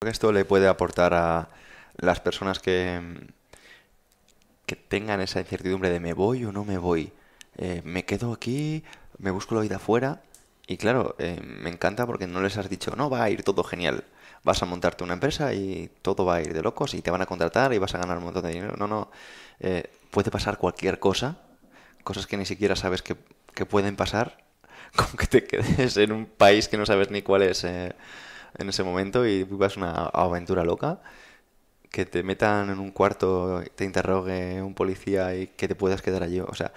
que esto le puede aportar a las personas que, que tengan esa incertidumbre de me voy o no me voy, eh, me quedo aquí, me busco la vida afuera. Y claro, eh, me encanta porque no les has dicho, no, va a ir todo genial. Vas a montarte una empresa y todo va a ir de locos y te van a contratar y vas a ganar un montón de dinero. No, no. Eh, puede pasar cualquier cosa, cosas que ni siquiera sabes que, que pueden pasar, como que te quedes en un país que no sabes ni cuál es en ese momento y vivas una aventura loca que te metan en un cuarto, te interrogue un policía y que te puedas quedar allí. O sea,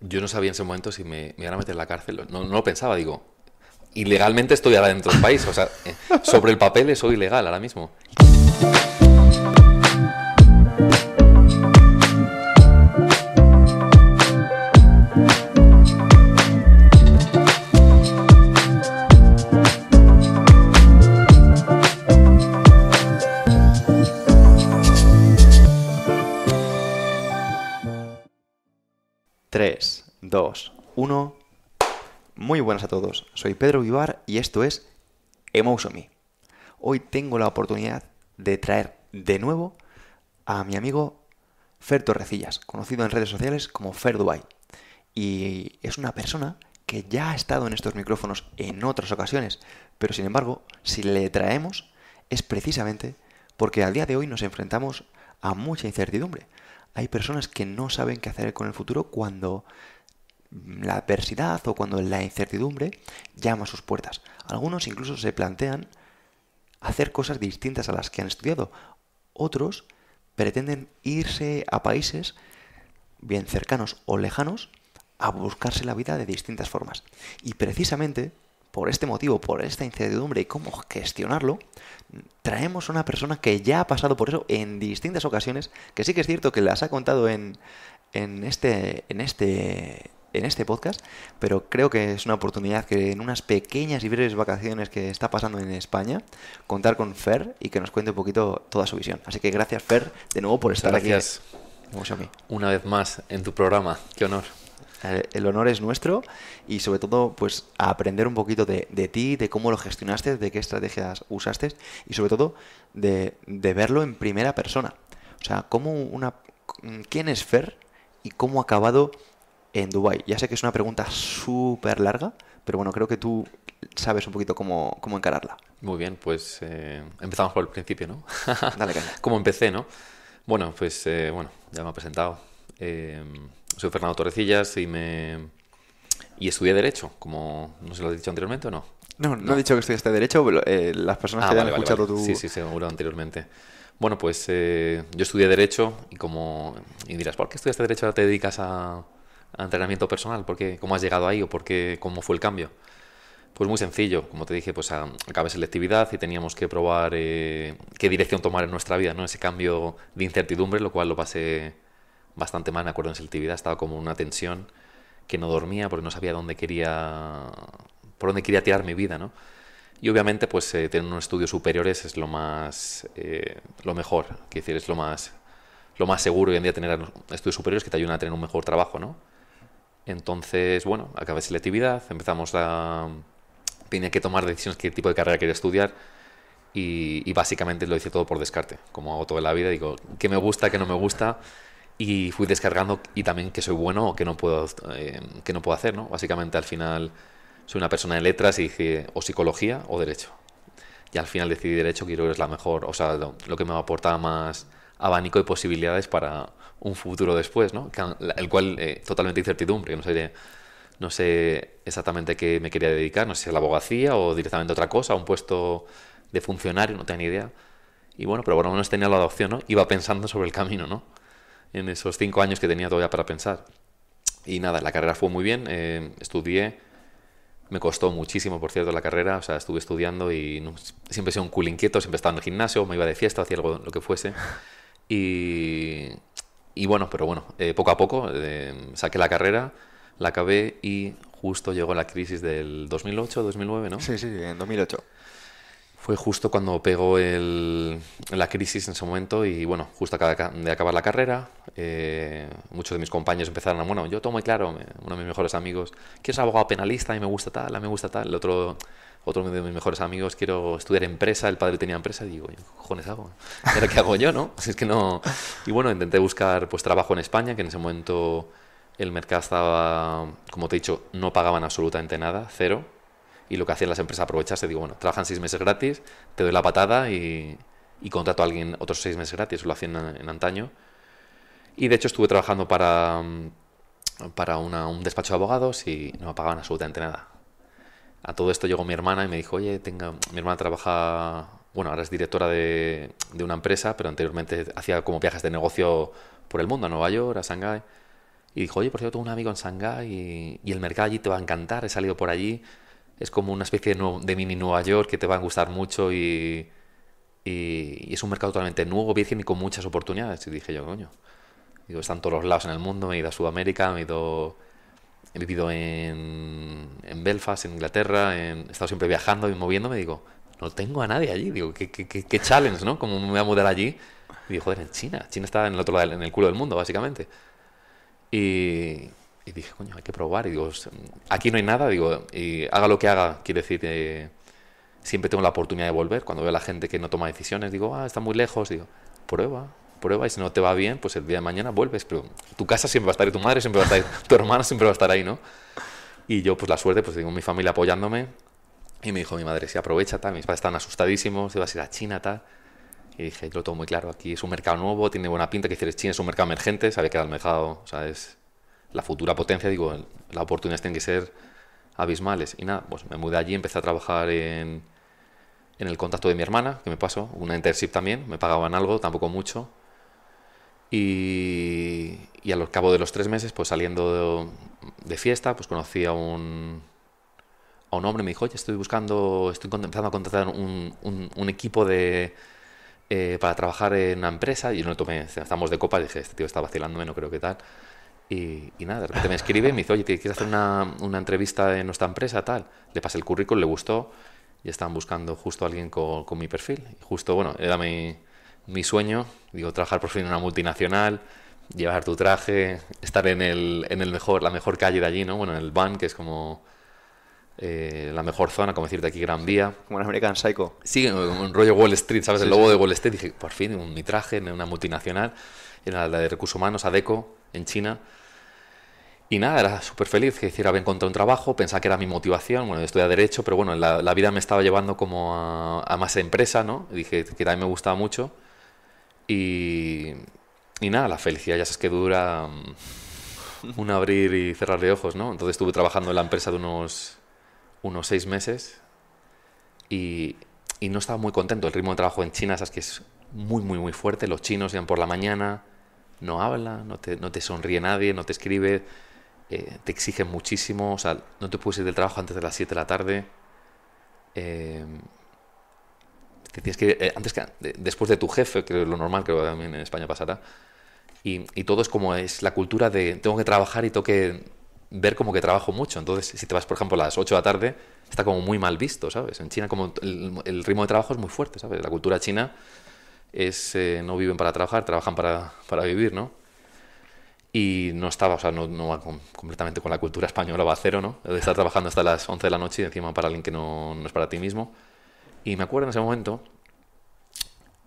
yo no sabía en ese momento si me, me iban a meter en la cárcel. No, no lo pensaba, digo. Ilegalmente estoy ahora dentro del país. O sea, eh, sobre el papel soy ilegal ahora mismo. 3, 2, 1. Muy buenas a todos, soy Pedro Vivar y esto es Emotion Hoy tengo la oportunidad de traer de nuevo a mi amigo Fer Torrecillas, conocido en redes sociales como Fer Dubai. Y es una persona que ya ha estado en estos micrófonos en otras ocasiones, pero sin embargo, si le traemos es precisamente porque al día de hoy nos enfrentamos a mucha incertidumbre hay personas que no saben qué hacer con el futuro cuando la adversidad o cuando la incertidumbre llama a sus puertas. Algunos incluso se plantean hacer cosas distintas a las que han estudiado. Otros pretenden irse a países bien cercanos o lejanos a buscarse la vida de distintas formas. Y precisamente por este motivo, por esta incertidumbre y cómo gestionarlo, traemos a una persona que ya ha pasado por eso en distintas ocasiones, que sí que es cierto que las ha contado en, en, este, en, este, en este podcast, pero creo que es una oportunidad que en unas pequeñas y breves vacaciones que está pasando en España, contar con Fer y que nos cuente un poquito toda su visión. Así que gracias Fer de nuevo por estar aquí. Gracias. Una vez más en tu programa. Qué honor. Eh, el honor es nuestro y sobre todo pues a aprender un poquito de, ti, de cómo lo gestionaste, de qué estrategias usaste y sobre todo de, verlo en primera persona. O sea, cómo una, quién es Fer y cómo ha acabado en Dubai. Ya sé que es una pregunta súper larga, pero bueno, creo que tú sabes un poquito cómo, cómo encararla. Muy bien, pues eh, empezamos por el principio, ¿no? Dale. ¿Cómo empecé, no? Bueno, pues eh, bueno, ya me ha presentado. Eh, soy Fernando Torrecillas y me y estudié Derecho, como no se lo he dicho anteriormente o no. No, no, he dicho que estudiaste Derecho, pero eh, las personas ah, que han escuchado tu... Sí, sí, seguro, anteriormente. Bueno, pues eh, yo estudié Derecho y como... Y dirás, ¿por qué estudiaste Derecho ahora te dedicas a, entrenamiento personal? ¿Por qué? ¿Cómo has llegado ahí o por qué, cómo fue el cambio? Pues muy sencillo, como te dije, pues acabé selectividad y teníamos que probar eh, qué dirección tomar en nuestra vida, ¿no? Ese cambio de incertidumbre, lo cual lo pasé bastante mal, me acuerdo en selectividad, estaba como una tensión que no dormía porque no sabía dónde quería, por dónde quería tirar mi vida, ¿no? Y obviamente, pues eh, tener unos estudios superiores es lo más, eh, lo mejor, quiero decir, es lo más, lo más seguro hoy en día tener estudios superiores que te ayudan a tener un mejor trabajo, ¿no? Entonces, bueno, acabé selectividad, empezamos a, tenía que tomar decisiones qué tipo de carrera quería estudiar y, y básicamente lo hice todo por descarte, como hago toda la vida, digo, qué me gusta, qué no me gusta, y fui descargando y también que soy bueno o que no puedo, eh, que no puedo hacer, ¿no? Básicamente al final soy una persona de letras y dije o psicología o derecho. Y al final decidí derecho, que creo que es la mejor, o sea, lo, que me aporta más abanico de posibilidades para un futuro después, ¿no? el cual eh, totalmente incertidumbre, no sé, no sé exactamente qué me quería dedicar, no sé si a la abogacía o directamente a otra cosa, a un puesto de funcionario, no tenía ni idea. Y bueno, pero bueno, no tenía la opción, ¿no? Iba pensando sobre el camino, ¿no? En esos cinco años que tenía todavía para pensar. Y nada, la carrera fue muy bien, eh, estudié, me costó muchísimo, por cierto, la carrera, o sea, estuve estudiando y siempre he sido un cool inquieto, siempre estaba en el gimnasio, me iba de fiesta, hacía algo, lo que fuese. Y, y bueno, pero bueno, eh, poco a poco eh, saqué la carrera, la acabé y justo llegó la crisis del 2008, 2009, ¿no? Sí, sí, en 2008 fue justo cuando pegó el, la crisis en ese momento y bueno, justo de acabar la carrera, eh, muchos de mis compañeros empezaron a, bueno, yo tomo muy claro, uno de mis mejores amigos, quiero ser abogado penalista y me gusta tal, a mí me gusta tal, el otro, otro de mis mejores amigos, quiero estudiar empresa, el padre tenía empresa, y digo, ¿qué cojones hago? ¿Ahora qué hago yo, no? es que no... Y bueno, intenté buscar pues trabajo en España, que en ese momento el mercado estaba, como te he dicho, no pagaban absolutamente nada, cero. Y lo que hacían las empresas aprovecharse, digo, bueno, trabajan seis meses gratis, te doy la patada y, contrato a alguien otros seis meses gratis, lo hacían en, antaño. Y de hecho estuve trabajando para, para un despacho de abogados y no me pagaban absolutamente nada. A todo esto llegó mi hermana y me dijo, oye, tenga... mi hermana trabaja, bueno, ahora es directora de, de una empresa, pero anteriormente hacía como viajes de negocio por el mundo, a Nueva York, a Shanghái. Y dijo, oye, por cierto, tengo un amigo en Shanghái y, y, el mercado allí te va a encantar, he salido por allí. Es como una especie de, mini Nueva York que te va a gustar mucho y, y, es un mercado totalmente nuevo, virgen y con muchas oportunidades. Y dije yo, coño, digo, están todos los lados en el mundo, me he ido a Sudamérica, he ido he vivido en, en Belfast, en Inglaterra, he estado siempre viajando y moviéndome, digo, no tengo a nadie allí, digo, qué, qué, qué, challenge, ¿no? ¿Cómo me voy a mudar allí? Y digo, joder, en China, China está en el otro lado, en el culo del mundo, básicamente. Y, y dije, coño, hay que probar, y digo, aquí no hay nada, digo, y haga lo que haga, quiere decir, eh, siempre tengo la oportunidad de volver, cuando veo a la gente que no toma decisiones, digo, ah, está muy lejos, digo, prueba, prueba. Y si no te va bien, pues el día de mañana vuelves, pero tu casa siempre va a estar ahí, tu madre siempre va a estar ahí, tu hermana siempre va a estar ahí, ¿no? Y yo, pues la suerte, pues tengo mi familia apoyándome. Y me dijo mi madre, si aprovecha, tal, mis padres están asustadísimos, te vas a ir a China, tal. Y dije, yo lo tengo muy claro, aquí es un mercado nuevo, tiene buena pinta, que decir, China es un mercado emergente, sabe que el mercado, o sea, es la futura potencia, digo, las oportunidades tienen que ser abismales. Y nada, pues me mudé allí, empecé a trabajar en, en el contacto de mi hermana, que me pasó, una internship también, me pagaban algo, tampoco mucho. Y, y al cabo de los tres meses, pues saliendo de, fiesta, pues conocí a un, a un hombre, me dijo, oye, estoy buscando, estoy empezando a contratar un, un, equipo de, eh, para trabajar en una empresa, y no lo tomé, estamos de copa, dije, este tío está vacilándome, no creo que tal. Y, y, nada, de repente me escribe y me dice, oye, ¿quieres hacer una, una entrevista en nuestra empresa? Tal. Le pasé el currículum, le gustó y estaban buscando justo a alguien con, con mi perfil. Y justo, bueno, era mi, mi sueño, digo, trabajar por fin en una multinacional, llevar tu traje, estar en, el, en el mejor, la mejor calle de allí, ¿no? Bueno, en el Ban, que es como eh, la mejor zona, como decirte aquí, Gran Vía. Como en American Psycho. Sí, un rollo Wall Street, ¿sabes? el logo de Wall Street. Dije, por fin, mi traje en una multinacional, era la de recursos humanos, ADECO, en China. Y nada, era súper feliz, que decir, había encontrado un trabajo, pensaba que era mi motivación, bueno, estudié Derecho, pero bueno, la, la vida me estaba llevando como a, a más empresa, ¿no? dije que también me gustaba mucho. Y, y nada, la felicidad ya sabes que dura mm, un abrir y cerrar de ojos, ¿no? Entonces estuve trabajando en la empresa de unos, unos seis meses y, y no estaba muy contento. El ritmo de trabajo en China, sabes que es muy, muy, muy fuerte. Los chinos llegan por la mañana, no hablan, no te, no te sonríe nadie, no te escribe, eh, te exigen muchísimo, o sea, no te puedes ir del trabajo antes de las 7 de la tarde. Eh, tienes que, eh, antes que, después de tu jefe, que es lo normal, creo que también en España pasará, y, y, todo es como es la cultura de tengo que trabajar y tengo que ver como que trabajo mucho. Entonces, si te vas, por ejemplo, a las 8 de la tarde, está como muy mal visto, ¿sabes? En China como el, el ritmo de trabajo es muy fuerte, ¿sabes? La cultura china es eh, no viven para trabajar, trabajan para, para, vivir, ¿no? Y no estaba, o sea, no, no va completamente con la cultura española, va a cero, ¿no? De estar trabajando hasta las 11 de la noche y encima para alguien que no, no es para ti mismo. Y me acuerdo en ese momento,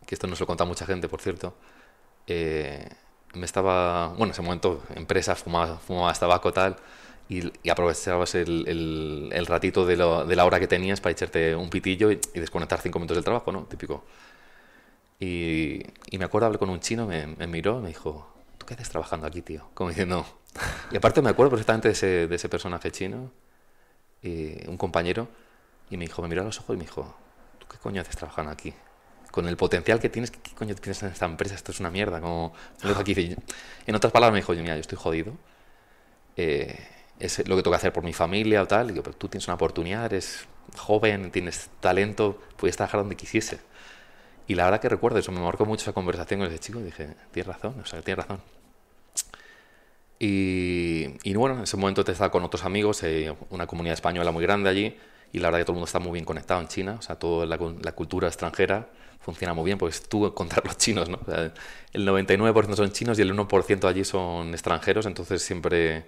que esto no se lo contado mucha gente, por cierto, eh, me estaba, bueno, en ese momento, empresa, fumaba, fumabas tabaco, tal, y, y aprovechabas el, el, ratito de, la hora que tenías para echarte un pitillo y, y, desconectar cinco minutos del trabajo, ¿no? Típico. Y, y me acuerdo, hablé con un chino, me, me miró, me dijo, ¿tú qué haces trabajando aquí, tío? Como diciendo... Y aparte me acuerdo perfectamente de ese, de ese personaje chino, y un compañero, y me dijo, me miró a los ojos y me dijo, ¿qué coño haces trabajando aquí? Con el potencial que tienes, ¿qué coño tienes en esta empresa? Esto es una mierda. Como, aquí, en otras palabras me dijo, mira, yo estoy jodido. Eh, es lo que tengo que hacer por mi familia o tal. Y digo, pero tú tienes una oportunidad, eres joven, tienes talento, puedes trabajar donde quisiese. Y la verdad que recuerdo eso, me marcó mucho esa conversación con ese chico y dije, tienes razón, o sea, tienes razón. Y, y bueno, en ese momento te estaba con otros amigos, eh, una comunidad española muy grande allí, y la verdad que todo el mundo está muy bien conectado en China, o sea, toda la, la cultura extranjera funciona muy bien, pues tú contar los chinos, ¿no? O sea, el 99% son chinos y el 1% allí son extranjeros, entonces siempre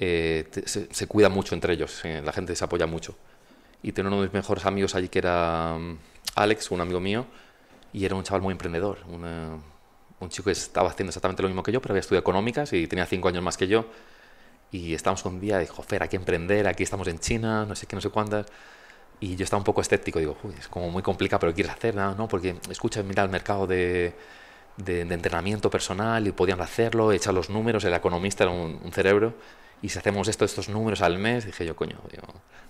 eh, te, se, se, cuida mucho entre ellos, eh, la gente se apoya mucho. y tenía uno de mis mejores amigos allí que era mm, Alex, un amigo mío, y era un chaval muy emprendedor, un chico que estaba haciendo exactamente lo mismo que yo, pero había estudiado económicas y tenía cinco años más que yo. Y estábamos un día, dijo, Fer, hay que emprender, aquí estamos en China, no sé qué, no sé cuántas. Y yo estaba un poco escéptico, digo, uy, es como muy complicado, pero ¿qué quieres hacer? No, porque escucha, mira el mercado de, de, de entrenamiento personal y podían hacerlo, echar los números, el economista era un, cerebro, y si hacemos esto, estos números al mes, dije yo, coño, yo,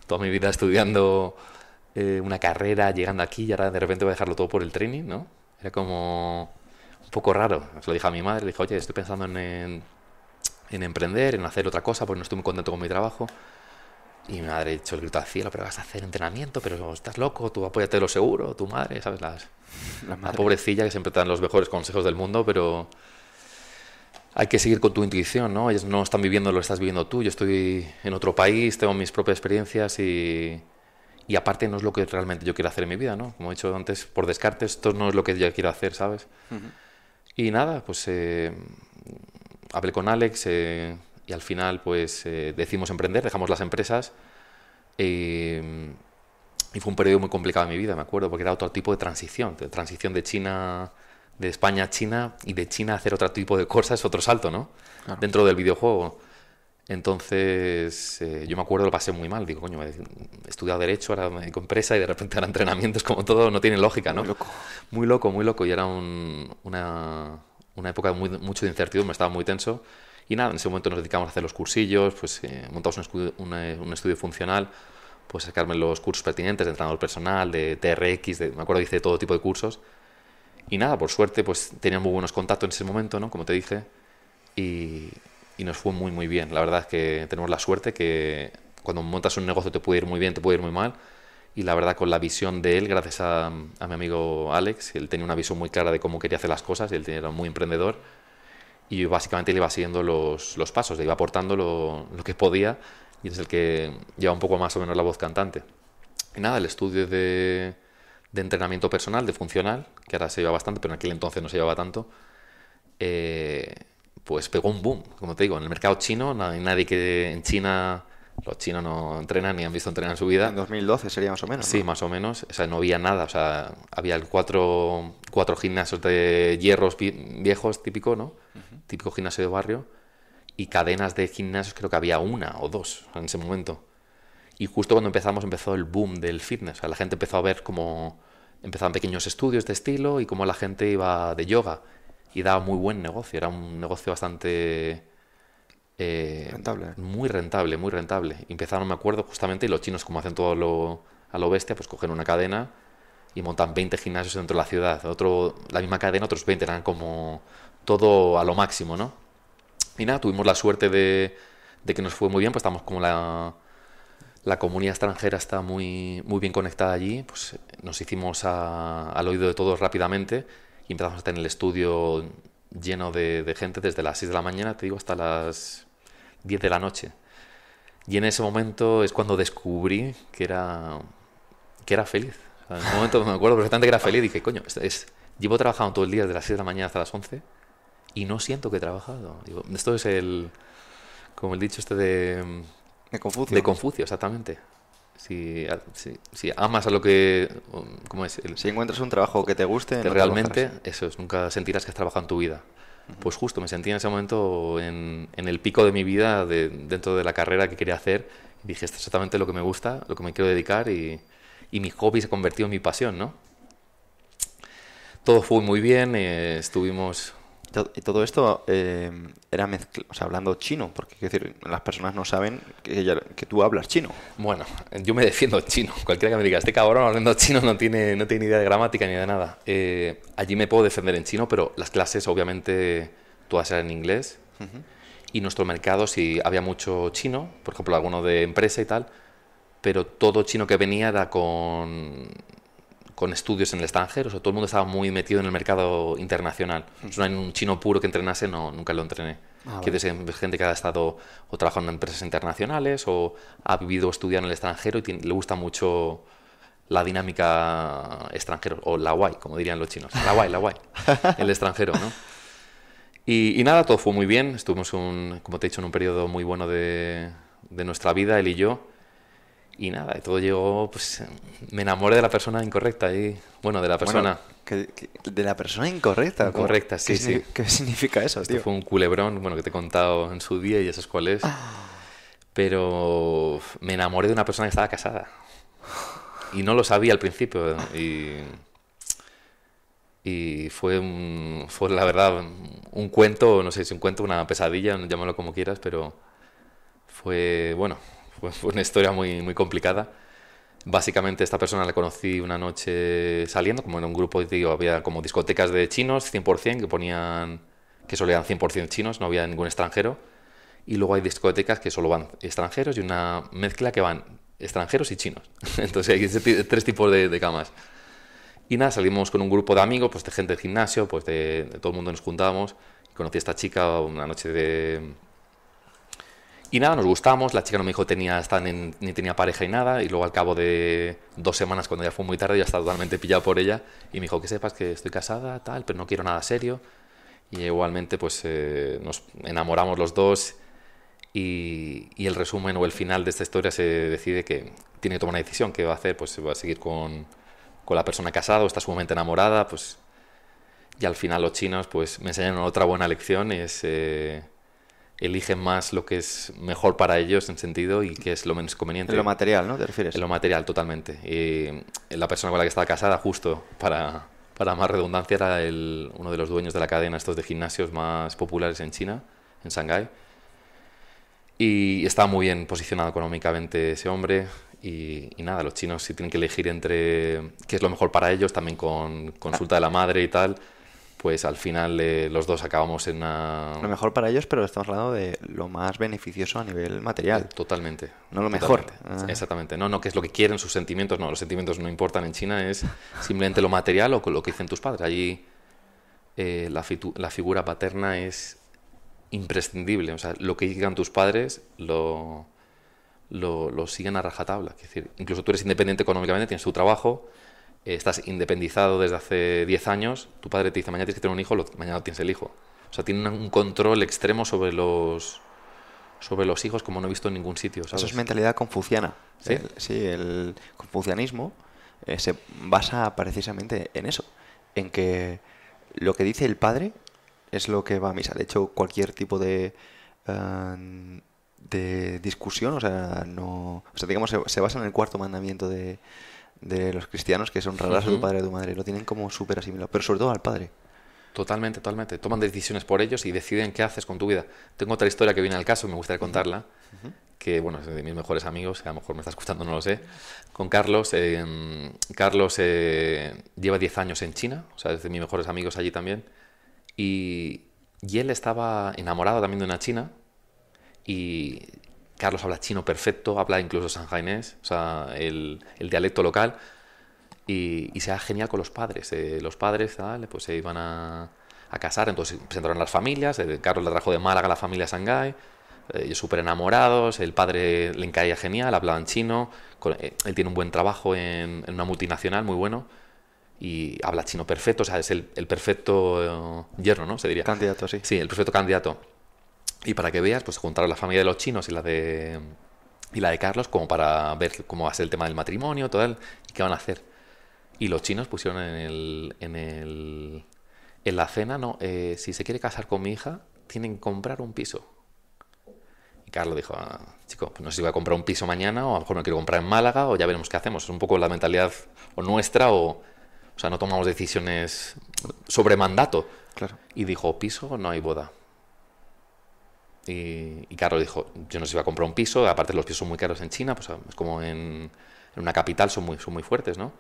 toda mi vida estudiando eh, una carrera, llegando aquí y ahora de repente voy a dejarlo todo por el training, ¿no? Era como un poco raro. Se lo dije a mi madre, le dije, oye, estoy pensando en, en, en emprender, en hacer otra cosa, porque no estoy muy contento con mi trabajo. Y mi madre echó el grito al cielo, pero vas a hacer entrenamiento, pero estás loco, tú apóyate de lo seguro, tu madre, ¿sabes? Las, La la pobrecilla que siempre te dan los mejores consejos del mundo, pero hay que seguir con tu intuición, ¿no? Ellos no están viviendo lo que estás viviendo tú. Yo estoy en otro país, tengo mis propias experiencias y, y aparte no es lo que realmente yo quiero hacer en mi vida, ¿no? Como he dicho antes, por descarte, esto no es lo que yo quiero hacer, ¿sabes? Y nada, pues eh, hablé con Alex eh, y al final pues eh, decidimos emprender, dejamos las empresas eh, y fue un periodo muy complicado en mi vida, me acuerdo, porque era otro tipo de transición, de transición de China, de España a China y de China a hacer otro tipo de cosas, otro salto, ¿no? Claro. Dentro del videojuego. Entonces, eh, yo me acuerdo, lo pasé muy mal. Digo, coño, he estudiado Derecho, ahora me dedico a empresa y de repente ahora entrenamientos, como todo, no tiene lógica, ¿no? Muy loco. Muy loco, muy loco. Y era un- una, una época muy, mucho de incertidumbre, estaba muy tenso. Y nada, en ese momento nos dedicamos a hacer los cursillos, pues eh, montamos un estudio, una- un estudio funcional, pues sacarme los cursos pertinentes de entrenador personal, de TRX, de- me acuerdo que hice todo tipo de cursos. Y nada, por suerte, pues tenía muy buenos contactos en ese momento, ¿no? Como te dije. Y, y nos fue muy, muy bien. La verdad es que tenemos la suerte que cuando montas un negocio te puede ir muy bien, te puede ir muy mal. Y la verdad, con la visión de él, gracias a, a mi amigo Alex, él tenía una visión muy clara de cómo quería hacer las cosas, él era muy emprendedor. Y básicamente le iba siguiendo los, los pasos, le iba aportando lo, lo que podía. Y es el que lleva un poco más o menos la voz cantante. Y nada, el estudio de, de entrenamiento personal, de funcional, que ahora se lleva bastante, pero en aquel entonces no se llevaba tanto, eh, pues pegó un boom, como te digo, en el mercado chino, no hay nadie que en China, los chinos no entrenan ni han visto entrenar en su vida. En 2012 sería más o menos. Sí, ¿no? más o menos. O sea, no había nada. O sea, había cuatro, cuatro gimnasios de hierros vi- viejos, típico, ¿no? Típico gimnasio de barrio. Y cadenas de gimnasios, creo que había una o dos en ese momento. Y justo cuando empezamos, empezó el boom del fitness. O sea, la gente empezó a ver cómo empezaban pequeños estudios de estilo y cómo la gente iba de yoga. Y daba muy buen negocio. Era un negocio bastante. eh, Rentable. muy rentable, muy rentable. Empezaron, me acuerdo, justamente, y los chinos, como hacen todo lo, a lo bestia, pues cogen una cadena y montan 20 gimnasios dentro de la ciudad. Otro, la misma cadena, otros 20, eran como todo a lo máximo, ¿no? Y nada, tuvimos la suerte de, de que nos fue muy bien, pues estamos como la, la comunidad extranjera está muy, muy bien conectada allí, pues nos hicimos a- al oído de todos rápidamente y empezamos a tener el estudio lleno de, de gente desde las 6 de la mañana, te digo, hasta las 10 de la noche. Y en ese momento es cuando descubrí que era, que era feliz. O sea, en ese momento me acuerdo perfectamente que era feliz. Dije, coño, es, es- llevo trabajando todo el día desde las 6 de la mañana hasta las 11 y no siento que he trabajado. Digo, esto es el, como el dicho este de, De Confucio. de Confucio, exactamente. Si, si, si amas a lo que, ¿cómo es? El- si encuentras un trabajo que te guste, que no realmente trabajarás. eso es, nunca sentirás que has trabajado en tu vida. Pues justo, me sentí en ese momento en, en el pico de mi vida, de- dentro de la carrera que quería hacer, y dije, esto es exactamente lo que me gusta, lo que me quiero dedicar, y, y mi hobby se convirtió en mi pasión, ¿no? Todo fue muy bien, eh, estuvimos... Y todo esto eh, era mezcla, o sea, hablando chino, porque quiero decir, las personas no saben que, ya- que tú hablas chino. Bueno, yo me defiendo en chino. Cualquiera que me diga, este cabrón hablando chino no tiene, no tiene ni idea de gramática ni de nada. Eh, allí me puedo defender en chino, pero las clases obviamente todas eran en inglés. Y nuestro mercado sí había mucho chino, por ejemplo, alguno de empresa y tal, pero todo chino que venía era con, con estudios en el extranjero. O sea, todo el mundo estaba muy metido en el mercado internacional. Sea, no hay un chino puro que entrenase, no, nunca lo entrené. Ah, decir, gente que ha estado o trabajando en empresas internacionales o ha vivido o estudiado en el extranjero y tiene- le gusta mucho la dinámica extranjero, o la guay, como dirían los chinos. La guay, la guay. El extranjero, ¿no? Y, y nada, todo fue muy bien. Estuvimos, un, como te he dicho, en un periodo muy bueno de, de nuestra vida, él y yo. Y nada, y todo llegó, pues me enamoré de la persona incorrecta y, bueno, de la persona... Bueno, que- que- de la persona incorrecta. ¿Qué sí, sí. ¿Qué significa eso, Esto tío? fue un culebrón, bueno, que te he contado en su día y ya sabes cuál es. Pero me enamoré de una persona que estaba casada. Y no lo sabía al principio. Y, y fue, un- fue la verdad un cuento, no sé si un cuento, una pesadilla, llámalo como quieras, pero fue, bueno, una historia muy, muy complicada. Básicamente esta persona la conocí una noche saliendo, como en un grupo, había como discotecas de chinos, 100%, que ponían, que solo eran 100% chinos, no había ningún extranjero. Y luego hay discotecas que solo van extranjeros y una mezcla que van extranjeros y chinos. Entonces hay tres tipos de, de camas. Y nada, salimos con un grupo de amigos, pues de gente del gimnasio, pues de, de todo el mundo nos juntábamos. Conocí a esta chica una noche de... Y nada, nos gustamos, la chica no me dijo tenía, ni, ni tenía pareja y nada, y luego al cabo de dos semanas, cuando ya fue muy tarde, ya estaba totalmente pillado por ella, y me dijo que sepas que estoy casada, tal, pero no quiero nada serio. Y igualmente, pues eh, nos enamoramos los dos, y, y el resumen o el final de esta historia se decide que tiene que tomar una decisión, que va a hacer, pues va a seguir con, con la persona casada o está sumamente enamorada, pues y al final los chinos pues me enseñaron otra buena lección, es eh, eligen más lo que es mejor para ellos en sentido y que es lo menos conveniente. En lo material, ¿no? ¿Te refieres? En lo material, totalmente. Y la persona con la que estaba casada, justo para, para más redundancia, era el, uno de los dueños de la cadena estos de gimnasios más populares en China, en Shanghái. Y estaba muy bien posicionado económicamente ese hombre. Y, y nada, los chinos si tienen que elegir entre qué es lo mejor para ellos, también con consulta de la madre y tal, pues al final eh, los dos acabamos en una... Lo mejor para ellos, pero estamos hablando de lo más beneficioso a nivel material. Totalmente. No lo mejor. Totalmente. Ah. Exactamente. No, no, que es lo que quieren sus sentimientos. No, los sentimientos no importan en China, es simplemente lo material o con lo que dicen tus padres. Allí eh, la, fitu- la figura paterna es imprescindible. O sea, lo que digan tus padres lo, lo, lo siguen a rajatabla. Es decir, incluso tú eres independiente económicamente, tienes tu trabajo, estás independizado desde hace 10 años, tu padre te dice mañana tienes que tener un hijo, mañana tienes el hijo. O sea, tienen un control extremo sobre los sobre los hijos como no he visto en ningún sitio. ¿sabes? Eso es mentalidad confuciana. ¿Sí? El, sí, el confucianismo eh, se basa precisamente en eso, en que lo que dice el padre es lo que va a misa. De hecho, cualquier tipo de, eh, de discusión, o sea, no, o sea, digamos, se, se basa en el cuarto mandamiento de, de los cristianos, que son honrarás a tu padre y a tu madre. Lo tienen como súper asimilado, pero sobre todo al padre. Totalmente, totalmente. Toman decisiones por ellos y deciden qué haces con tu vida. Tengo otra historia que viene al caso y me gustaría contarla, que bueno, es de mis mejores amigos, a lo mejor me está escuchando, no lo sé. Con Carlos, eh, Carlos eh, lleva 10 años en China, o sea, es de mis mejores amigos allí también, y, y él estaba enamorado también de una china, y Carlos habla chino perfecto, habla incluso sanjainés, o sea, el, el dialecto local, y, y se da genial con los padres. eh, los padres pues se iban a, a casar, entonces presentaron las familias. eh, Carlos le trajo de Málaga a la familia Shanghái, eh, ellos súper enamorados. El padre le caía genial, hablaban chino. con- él tiene un buen trabajo en, en una multinacional, muy bueno. Y habla chino perfecto, o sea, es el, el perfecto yerno, ¿no? Se diría. Candidato, sí. Sí, el perfecto candidato. Y para que veas, pues juntaron la familia de los chinos y la de y la de Carlos como para ver cómo va a ser el tema del matrimonio, todo el, y qué van a hacer. Y los chinos pusieron en el en el en la cena, no, eh, si se quiere casar con mi hija, tienen que comprar un piso. Y Carlos dijo, "Ah, chico, pues no sé si voy a comprar un piso mañana o a lo mejor me quiero comprar en Málaga o ya veremos qué hacemos. Es un poco la mentalidad o nuestra o o sea, no tomamos decisiones sobre mandato. Claro. Y dijo, piso, no hay boda. Y, y Carlos dijo, yo no sé si iba a comprar un piso, aparte los pisos son muy caros en China, pues es como en, una capital son muy, son muy fuertes, ¿no?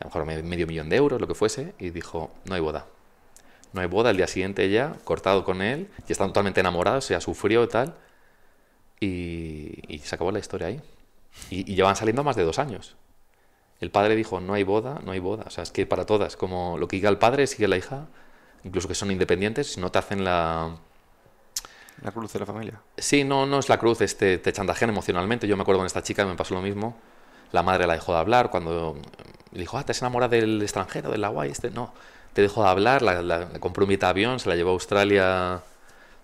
A lo mejor me- medio millón de euros, lo que fuese, y dijo, no hay boda. No hay boda, el día siguiente ella, cortado con él, y están totalmente enamorados, ya sufrió y tal, y, se acabó la historia ahí. Y, y llevan saliendo más de dos años. El padre dijo, no hay boda, no hay boda. O sea, es que para todas, como lo que diga el padre, sigue la hija, incluso que son independientes, si no te hacen la... La cruz de la familia. Sí, no, no es la cruz, este, te chantajean emocionalmente. Yo me acuerdo con esta chica, me pasó lo mismo. La madre la dejó de hablar cuando le dijo, ah, te has enamorado del extranjero, del Hawaii, este. No, te dejó de hablar, la, la, la compró un billete avión, se la llevó a Australia,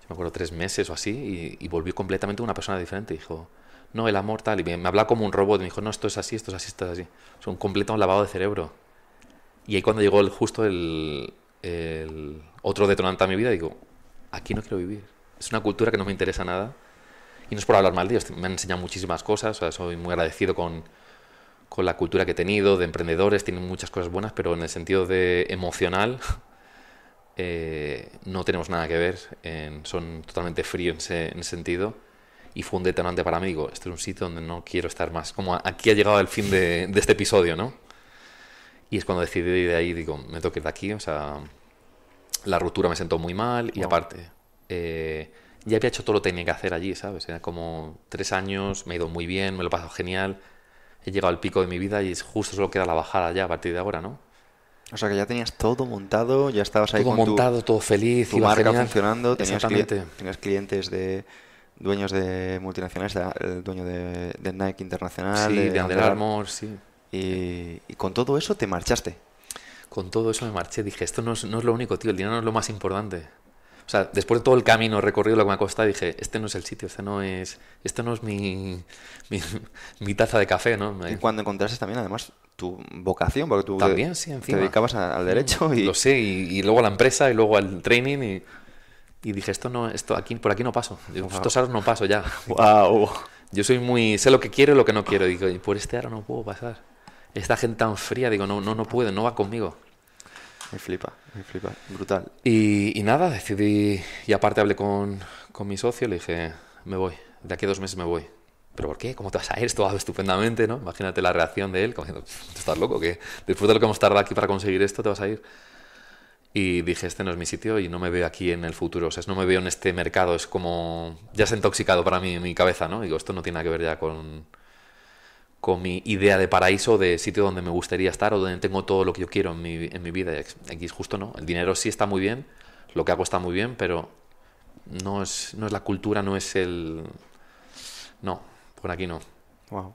yo me acuerdo, tres meses o así, y, y volvió completamente una persona diferente. Dijo, no, el amor tal, y me, hablaba como un robot, me dijo, no, esto es así, esto es así, esto es así. Es un completo lavado de cerebro. Y ahí cuando llegó el, justo el otro detonante a mi vida, digo, aquí no quiero vivir. Es una cultura que no me interesa nada. Y no es por hablar mal de ellos, me han enseñado muchísimas cosas, o sea, soy muy agradecido con, con la cultura que he tenido, de emprendedores, tienen muchas cosas buenas, pero en el sentido de emocional eh, no tenemos nada que ver, son totalmente fríos en ese, en ese sentido. Y fue un detonante para mí, digo, este es un sitio donde no quiero estar más. Como aquí ha llegado el fin de, de este episodio, ¿no? Y es cuando decidí de ahí, digo, me tengo que ir de aquí, o sea, la ruptura me sentó muy mal y Wow. aparte, eh, ya había hecho todo lo que tenía que hacer allí, ¿sabes? Era como tres años, me ha ido muy bien, me lo he pasado genial, he llegado al pico de mi vida y es justo solo queda la bajada ya a partir de ahora, ¿no? O sea que ya tenías todo montado, ya estabas ahí Todo con tu- montado, todo feliz, tu, iba marca genial. funcionando, tenías, cli- Exactamente. tenías clientes de dueños de multinacionales, el dueño de, de Nike Internacional, Sí, de Under Armour, sí. Y, y con todo eso te marchaste. Con todo eso me marché. Dije, esto no es, no es lo único, tío. El dinero no es lo más importante. O sea, después de todo el camino recorrido, lo que me ha costado, dije, este no es el sitio, este no es, esto no es mi, mi, mi taza de café, ¿no? Y cuando encontraste también, además, tu vocación, porque tú También, te, sí, te. Mm, dedicabas al derecho y Lo sé, y, y luego a la empresa, y luego al training, y, y dije, esto no, esto aquí, por aquí no paso. Digo, Wow. estos aros no paso ya. ¡Wow! Yo soy muy, sé lo que quiero y lo que no quiero. Digo, y por este aro no puedo pasar. Esta gente tan fría, digo, no, no, no puede, no va conmigo. Me flipa, me flipa, brutal. Y, y nada, decidí, y aparte hablé con, con mi socio, le dije, me voy, de aquí a dos meses me voy. ¿Pero por qué? ¿Cómo te vas a ir? Esto va estupendamente, ¿no? Imagínate la reacción de él, como diciendo, "Tú estás loco, que después de lo que hemos tardado aquí para conseguir esto, te vas a ir. Y dije, este no es mi sitio y no me veo aquí en el futuro, o sea, no me veo en este mercado, es como, ya se ha intoxicado para mí mi cabeza, ¿no? Digo, esto no tiene nada que ver ya con, con mi idea de paraíso, de sitio donde me gustaría estar o donde tengo todo lo que yo quiero en mi, en mi vida. Es justo no. El dinero sí está muy bien, lo que hago está muy bien, pero no es, no es la cultura, no es el... No, por aquí no. Wow.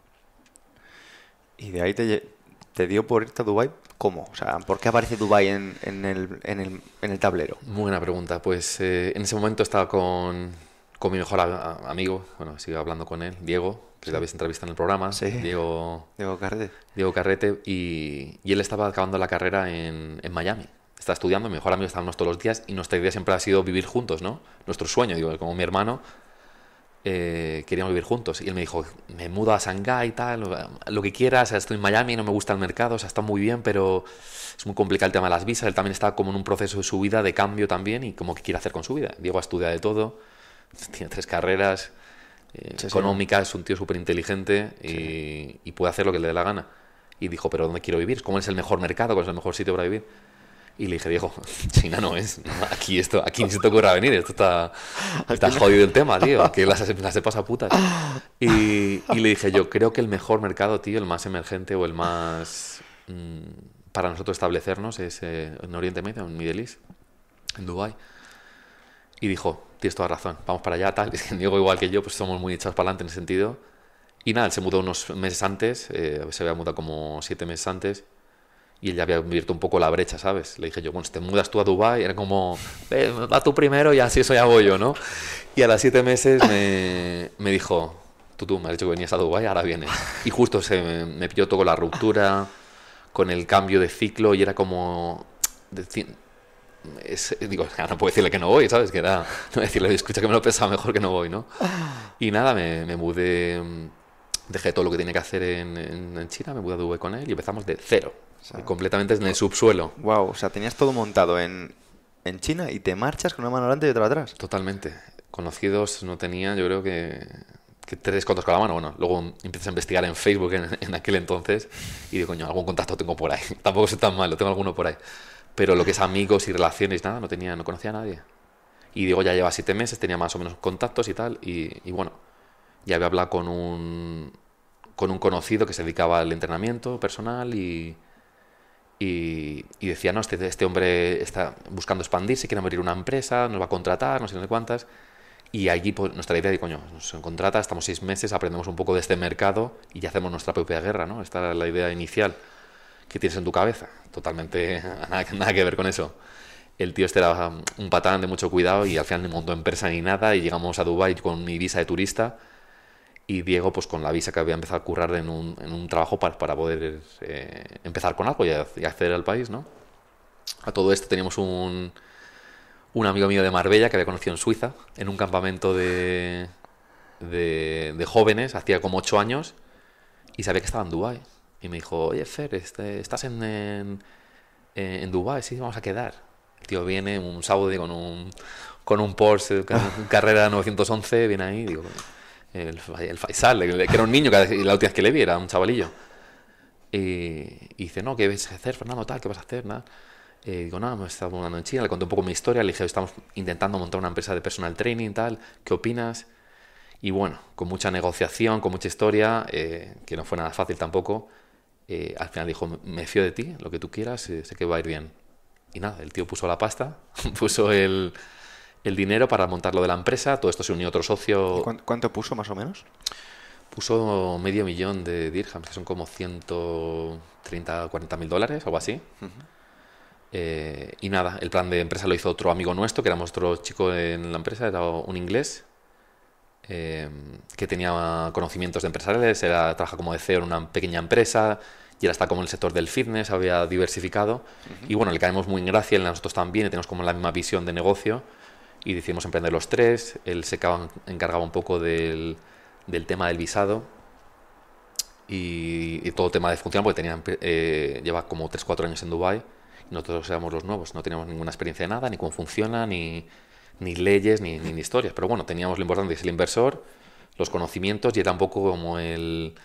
Y de ahí te, te dio por irte a Dubai ¿Cómo? O sea, ¿por qué aparece Dubai en, en, el, en, el, en el tablero? Muy buena pregunta. Pues eh, en ese momento estaba con, con mi mejor a- a- amigo, bueno, sigo hablando con él, Diego, que le habéis entrevistado en el programa. Sí. Diego, Diego Carde. Diego Carrete, y, y él estaba acabando la carrera en, en Miami. Está estudiando, mi mejor amigo, estábamos todos los días y nuestra idea siempre ha sido vivir juntos, ¿no? Nuestro sueño, digo, como mi hermano, eh, queríamos vivir juntos. Y él me dijo, me mudo a Shanghái y tal, lo, lo que quieras, estoy en Miami, no me gusta el mercado, o sea, está muy bien, pero es muy complicado el tema de las visas. Él también está como en un proceso de su vida, de cambio también, y como que quiere hacer con su vida. Diego ha estudiado de todo, tiene tres carreras eh, Sí, sí. económicas, es un tío súper inteligente y, y puede hacer lo que le dé la gana. Y dijo, pero ¿dónde quiero vivir? ¿Cómo es el mejor mercado? ¿Cuál es el mejor sitio para vivir? Y le dije, Diego, China no es. Aquí esto, aquí ni se te ocurra venir. Esto está, está jodido el tema, tío. Que las, las he pasado putas. Y, y le dije yo, creo que el mejor mercado, tío, el más emergente o el más mm, para nosotros establecernos es eh, en Oriente Medio, en Middle East, en Dubai. Y dijo, tienes toda razón, vamos para allá, tal. Diego, igual que yo, pues somos muy echados para adelante en ese sentido. Y nada, él se mudó unos meses antes, eh, se había mudado como siete meses antes. Y él ya había abierto un poco la brecha, ¿sabes? Le dije yo, bueno, si te mudas tú a Dubái, era como, "Ve, va tú primero y así eso ya voy yo, ¿no? Y a las siete meses me, me dijo, tú, tú, me has dicho que venías a Dubái, ahora vienes. Y justo se me, me pilló todo con la ruptura, con el cambio de ciclo, y era como... deci- es- digo, no puedo decirle que no voy, ¿sabes? Que era, no decirle, escucha que me lo pensaba mejor que no voy, ¿no? Y nada, me, me mudé, mm, dejé todo lo que tenía que hacer en, en- en China, me mudé a Dubái con él y empezamos de cero, sea, completamente en el subsuelo, Wow, o sea, tenías todo montado en, en China y te marchas con una mano delante y otra atrás. totalmente. Conocidos no tenía, yo creo que, que tres contos con la mano. Bueno, luego empiezas a investigar en Facebook en, en aquel entonces y digo, coño, algún contacto tengo por ahí. Tampoco soy tan malo, tengo alguno por ahí. Pero lo que es amigos y relaciones, nada, no tenía, no conocía a nadie. Y digo, ya lleva siete meses, tenía más o menos contactos y tal. Y, bueno, ya había hablado con un, con un conocido que se dedicaba al entrenamiento personal y, y, y decía, no, este, este hombre está buscando expandirse, quiere abrir una empresa, nos va a contratar, no sé no sé cuántas. Y allí pues, nuestra idea de, coño, nos contrata, estamos seis meses, aprendemos un poco de este mercado y ya hacemos nuestra propia guerra, ¿no? Esta era la idea inicial que tienes en tu cabeza. Totalmente nada, nada que ver con eso. El tío este era un patán de mucho cuidado y al final no montó empresa ni nada y llegamos a Dubái con mi visa de turista y Diego pues con la visa que había empezado a currar en un, en un trabajo para, para poder eh, empezar con algo y, acceder al país, ¿no? A todo esto teníamos un, un amigo mío de Marbella que había conocido en Suiza, en un campamento de, de, de jóvenes, hacía como ocho años, y sabía que estaba en Dubái. Y me dijo, oye Fer, este, ¿estás en, en, en Dubái? Sí, vamos a quedar. El tío viene un sábado con un, con un Porsche, carrera 911, viene ahí, digo, el, el Faisal, que era un niño, que la última vez que le vi era un chavalillo. Y, y dice, no, ¿qué vas a hacer, Fernando? Tal, ¿qué vas a hacer? Nada. Eh, digo, nada, me estaba mudando en China, le conté un poco mi historia, le dije, estamos intentando montar una empresa de personal training, tal, ¿qué opinas? Y bueno, con mucha negociación, con mucha historia, eh, que no fue nada fácil tampoco, eh, al final dijo, me fío de ti, lo que tú quieras, eh, sé que va a ir bien. Y nada, el tío puso la pasta, puso el, el dinero para montar lo de la empresa, todo esto se unió otro socio. ¿Y cuánto puso más o menos? Puso medio millón de dirhams, que son como 130, 40 mil dólares, algo así. Uh -huh. eh, y nada, el plan de empresa lo hizo otro amigo nuestro, que éramos otro chico en la empresa, era un inglés, eh, que tenía conocimientos de empresariales, era, trabaja como de CEO en una pequeña empresa, y él está como en el sector del fitness, había diversificado, uh -huh. y bueno, le caemos muy en gracia, él nosotros también, y tenemos como la misma visión de negocio, y decidimos emprender los tres. Él se encargaba un poco del, del tema del visado y, y, todo el tema de funcionar, porque tenía, eh, lleva como 3-4 años en Dubai y nosotros éramos los nuevos, no teníamos ninguna experiencia de nada, ni cómo funciona, ni, ni leyes, ni, ni, ni, historias. Pero bueno, teníamos lo importante, es el inversor, los conocimientos y era un poco como el,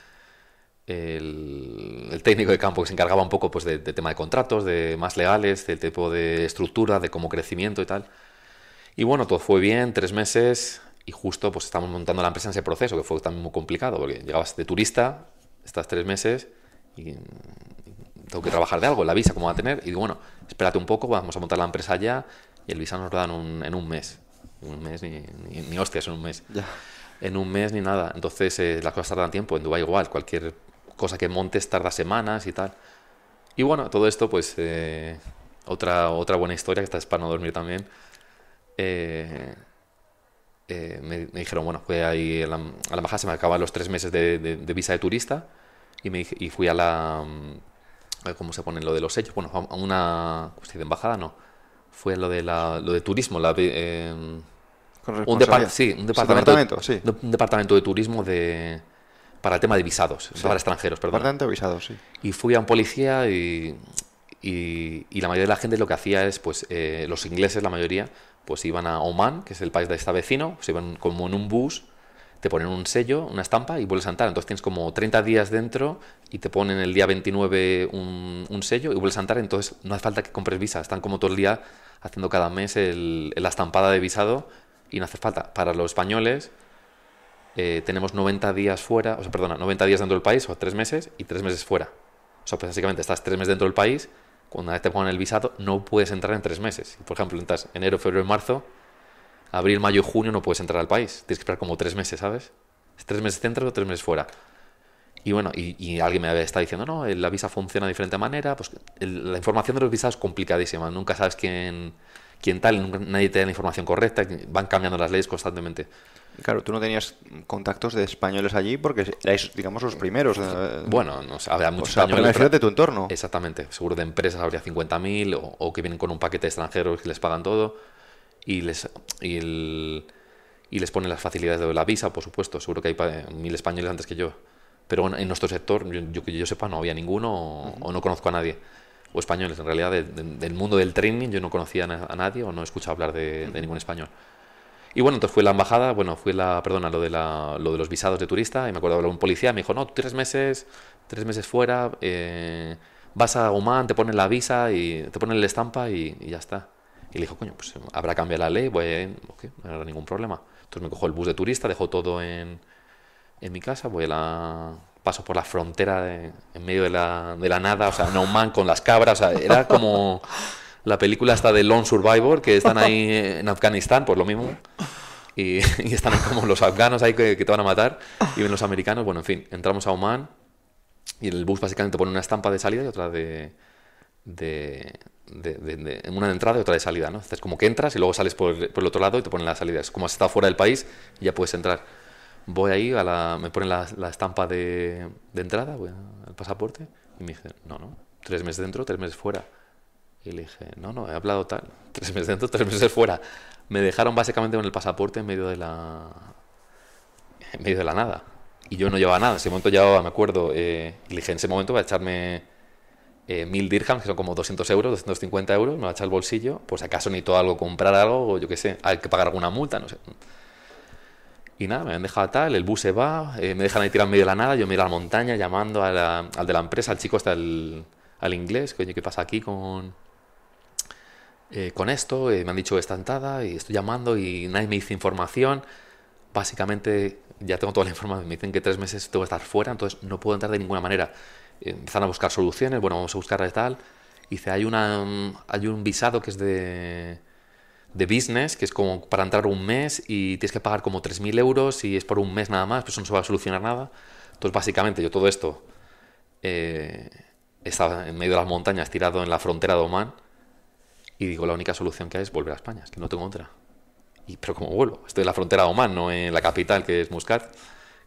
el, el técnico de campo que se encargaba un poco pues, de, tema de contratos, de más legales, del tipo de estructura, de cómo crecimiento y tal. Y bueno, todo fue bien, tres meses, y justo pues estamos montando la empresa en ese proceso, que fue también muy complicado, porque llegabas de turista, estás tres meses, y tengo que trabajar de algo, la visa, ¿cómo va a tener? Y bueno, espérate un poco, vamos a montar la empresa ya, y el visa nos lo dan un, en un mes. Un mes, ni, ni, ni hostias, en un mes. Ya. En un mes ni nada. Entonces eh, las cosas tardan tiempo, en Dubái igual, cualquier cosa que montes tarda semanas y tal. Y bueno, todo esto, pues, eh, otra, otra buena historia, que está es para no dormir también eh, eh, me, me, dijeron, bueno, fui ahí a la, a la embajada, se me acaban los tres meses de, de, de visa de turista y, me, y fui a la... ¿Cómo se pone lo de los sellos? Bueno, a una... ¿De embajada? No. Fue a lo de, la, lo de turismo. La, eh, un, depart sí, un departamento, departamento sí. de, un departamento de turismo de para el tema de visados, sí. para extranjeros, perdón. Departamento de visados, sí. Y fui a un policía y, y, y, la mayoría de la gente lo que hacía es, pues, eh, los ingleses, la mayoría, pues iban a Oman, que es el país de esta vecino, se iban como en un bus, te ponen un sello, una estampa y vuelves a entrar. Entonces tienes como 30 días dentro y te ponen el día 29 un, sello y vuelves a entrar. Entonces no hace falta que compres visa, están como todo el día haciendo cada mes la estampada de visado y no hace falta. Para los españoles eh, tenemos 90 días fuera, o sea, perdona, 90 días dentro del país o 3 meses y 3 meses fuera. O sea, pues básicamente estás 3 meses dentro del país cuando te ponen el visado, no puedes entrar en tres meses. Por ejemplo, entras enero, febrero, marzo, abril, mayo, junio no puedes entrar al país. Tienes que esperar como tres meses, ¿sabes? Tres meses dentro, tres meses fuera. Y bueno, y, y alguien me está diciendo, no, la visa funciona de diferente manera. Pues el, la información de los visados es complicadísima. Nunca sabes quién, quién tal, nunca, nadie te da la información correcta. Van cambiando las leyes constantemente. Claro, tú no tenías contactos de españoles allí porque erais, digamos, los primeros. Eh, bueno, no sé, había muchos o sea, españoles. De tu entorno. Exactamente. Seguro de empresas habría 50.000 o, o, que vienen con un paquete de extranjeros que les pagan todo y les, y, el, y les ponen las facilidades de la visa, por supuesto. Seguro que hay mil españoles antes que yo. Pero en nuestro sector, yo, yo que yo sepa, no había ninguno o, uh -huh. o, no conozco a nadie. O españoles, en realidad, de, de, del mundo del training yo no conocía a nadie o no he escuchado hablar de, uh -huh. de ningún español. Y bueno, entonces fue la embajada, bueno, fue la, perdona, lo de, la, lo de los visados de turista, y me acuerdo de un policía, me dijo, no, tres meses, tres meses fuera, eh, vas a Oman, te ponen la visa y te ponen la estampa y, y ya está. Y le dijo, coño, pues habrá cambiado la ley, voy a, okay, no habrá ningún problema. Entonces me cojo el bus de turista, dejo todo en, en mi casa, voy a la, paso por la frontera de, en medio de la, de la nada, o sea, en Oman con las cabras, o sea, era como la película está de Lone Survivor, que están ahí en Afganistán, pues lo mismo. Y, y están como los afganos ahí que, que, te van a matar, y ven los americanos. Bueno, en fin, entramos a Oman y el bus básicamente pone una estampa de salida y otra de. De, de, de, de una de entrada y otra de salida, ¿no? Entonces, como que entras y luego sales por, por, el otro lado y te ponen la salida. Es como si estás fuera del país y ya puedes entrar. Voy ahí, a la, me ponen la, la estampa de, de entrada, voy al pasaporte, y me dicen, no, no, tres meses dentro, tres meses fuera. Y le dije, no, no, he hablado tal, tres meses dentro, tres meses fuera. Me dejaron básicamente con el pasaporte en medio de la, en medio de la nada. Y yo no llevaba nada, en ese momento llevaba, me acuerdo, eh, y le dije, en ese momento voy a echarme eh, mil dirhams, que son como 200 euros, 250 euros, me va a echar el bolsillo, si acaso necesito algo, comprar algo, o yo qué sé, hay que pagar alguna multa, no sé. Y nada, me han dejado tal, el bus se va, eh, me dejan ahí tirado en medio de la nada, yo me ir a la montaña llamando a la- al de la empresa, al chico está el, al inglés, coño, ¿qué pasa aquí con, eh, con esto? Eh, me han dicho esta entrada y estoy llamando y nadie me dice información. Básicamente ya tengo toda la información, me dicen que tres meses tengo que estar fuera, entonces no puedo entrar de ninguna manera. Empiezan a buscar soluciones, bueno, vamos a buscar tal. Y dice, hay, una, mm, hay un visado que es de, de business, que es como para entrar un mes y tienes que pagar como 3.000 euros y es por un mes nada más, pues eso no se va a solucionar nada. Entonces, básicamente, yo todo esto eh, estaba en medio de las montañas, tirado en la frontera de Oman, y digo, la única solución que hay es volver a España, es que no tengo otra. Y, pero ¿cómo vuelvo? Estoy en la frontera de Oman, no en la capital, que es Muscat,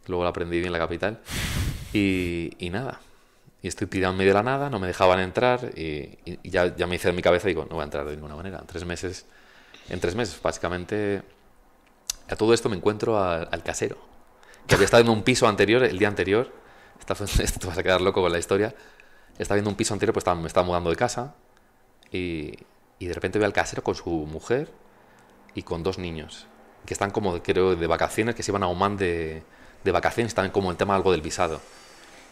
luego la aprendí bien la capital. Y, y nada, y estoy medio de la nada, no me dejaban entrar y, ya, ya me hice en mi cabeza, digo, no voy a entrar de ninguna manera. En tres meses, en tres meses, básicamente, a todo esto me encuentro al, casero, que había estado en un piso anterior, el día anterior, esto te vas a quedar loco con la historia, estaba viendo un piso anterior, pues estaba- me estaba mudando de casa y, y de repente veo al casero con su mujer y con dos niños, que están como, creo, de vacaciones, que se iban a Oman de, de vacaciones, están como el tema algo del visado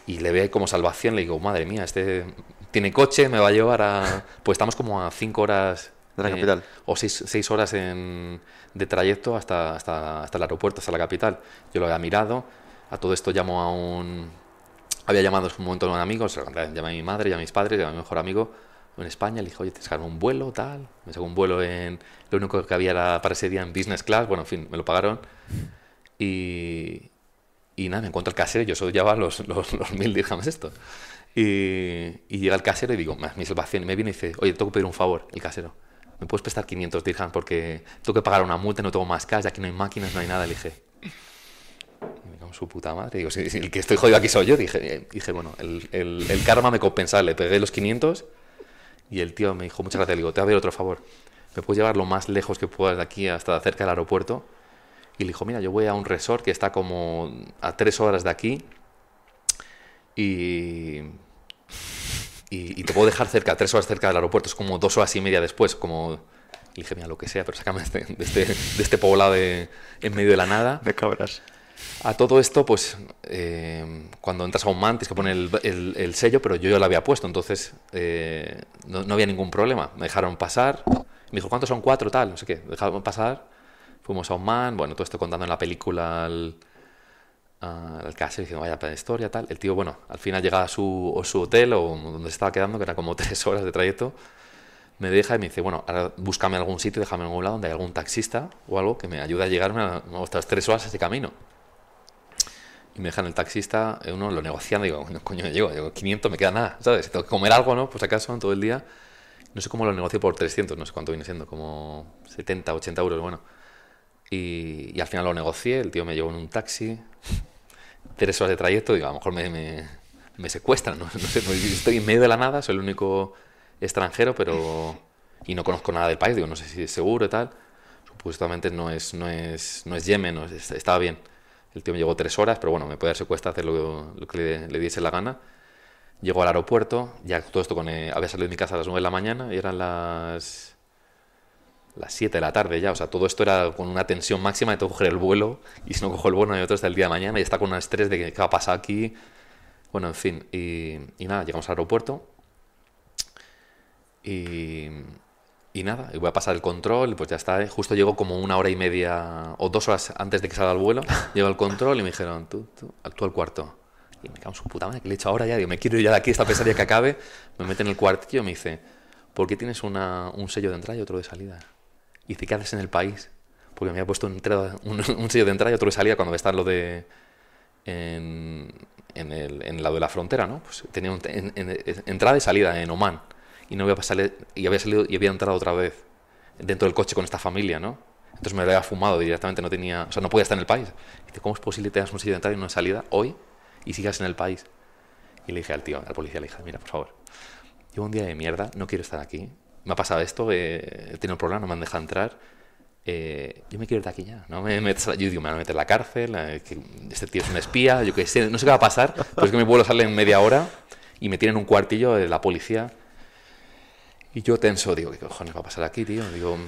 y le ve como salvación, le digo, madre mía, este tiene coche, me va a llevar a... Pues estamos como a cinco horas... De la eh, capital. o seis, seis horas en- de trayecto hasta, hasta, hasta el aeropuerto, hasta la capital. Yo lo había mirado, a todo esto llamo a un... Había llamado en su momento a un amigo, se lo conté, llamé a mi madre, llamé a mis padres, llamé a mi mejor amigo en España, le dije, oye, te sacaron un vuelo, tal. Me sacó un vuelo en... Lo único que había era para ese día en business class, bueno, en fin, me lo pagaron. Y, y nada, me encuentro el casero, yo solo llevaba los, los, los mil dirhams esto. Y, y llega el casero y digo, mi salvación. Y me viene y dice, oye, tengo que pedir un favor, el casero. ¿Me puedes prestar 500 dirhams porque tengo que pagar una multa, no tengo más cash, aquí no hay máquinas, no hay nada? Le dije, me su puta madre. Digo, si el que estoy jodido aquí soy yo. Dije, eh, dije bueno, el, el, el karma me compensaba. Le pegué los 500 y el tío me dijo, muchas gracias. Le digo, te voy a pedir otro favor. ¿Me puedes llevar lo más lejos que puedas de aquí hasta cerca del aeropuerto? Y le dijo, mira, yo voy a un resort que está como a tres horas de aquí y, y, y te puedo dejar cerca, tres horas cerca del aeropuerto, es como dos horas y media después, como... Le dije, mira, lo que sea, pero sácame de este, de este, de este poblado de- en medio de la nada. De cabras. A todo esto, pues, eh, cuando entras a un man tienes que poner el, el- el sello, pero yo ya lo había puesto, entonces eh, no, no había ningún problema. Me dejaron pasar. Me dijo, ¿cuántos son cuatro? Tal, no sé qué. Me dejaron pasar. Fuimos a un man. Bueno, todo esto contando en la película al, al casero diciendo, vaya para historia, tal. El tío, bueno, al final llega a su, o su hotel o donde se estaba quedando, que era como tres horas de trayecto. Me deja y me dice, bueno, ahora búscame algún sitio, déjame en algún lado donde hay algún taxista o algo que me ayude a llegarme a, a otras tres horas ese camino. Y me dejan el taxista, eh, uno lo negociando, digo, "Bueno, coño, llego, digo, 500 me queda nada, ¿sabes? Tengo que comer algo, ¿no? Pues acaso en todo el día. No sé cómo lo negocio por 300, no sé cuánto viene siendo, como 70, 80 euros, bueno. Y, y al final lo negocié, el tío me llevó en un taxi, tres horas de trayecto, digo, a lo mejor me, me, me secuestran, ¿no? no sé, pues estoy en medio de la nada, soy el único extranjero, pero... Y no conozco nada del país, digo, no sé si es seguro y tal. Supuestamente no es, no es, no es Yemen, no es- estaba bien. El tío me llevó tres horas, pero bueno, me puede dar secuestra, hacer lo, lo que le, le diese la gana. Llego al aeropuerto, ya todo esto con... eh, había salido de mi casa a las 9 de la mañana y eran las... Las 7 de la tarde ya, o sea, todo esto era con una tensión máxima de coger el vuelo y si no cojo el vuelo no hay otro hasta el día de mañana y está con un estrés de qué va a pasar aquí. Bueno, en fin, y, nada, llegamos al aeropuerto y, nada, y voy a pasar el control, y pues ya está. ¿eh? Justo llegó como una hora y media o dos horas antes de que salga el vuelo. Llegó al control y me dijeron, tú, tú, tú al cuarto. Y me cago en su puta madre, que le he hecho ahora ya? Digo, me quiero ir ya de aquí, esta pesadilla que acabe. Me meten en el cuartillo y me dice, ¿por qué tienes una, un sello de entrada y otro de salida? Y ¿qué haces en el país? Porque me había puesto un, sello de entrada y otro de salida cuando está lo de. En, el, en el lado de la frontera, ¿no? Pues tenía un- en- en- entrada y salida en Oman. Y no había pasado, y había salido y había entrado otra vez dentro del coche con esta familia, ¿no? Entonces me lo había fumado directamente, no tenía, o sea, no podía estar en el país. Dice, ¿cómo es posible que tengas un sitio de entrada y una salida hoy y sigas en el país? Y le dije al tío, al policía, le dije, mira, por favor, llevo un día de mierda, no quiero estar aquí. Me ha pasado esto, eh, he tenido problemas, no me han dejado entrar. eh, yo me quiero ir de aquí ya. No me la- yo digo, me van a meter en la cárcel, eh, que este tío es un espía, yo qué sé, no sé qué va a pasar, pero es que mi vuelo sale en media hora y me tienen un cuartillo de la policía. Y yo tenso, digo, ¿qué cojones va a pasar aquí, tío? Digo,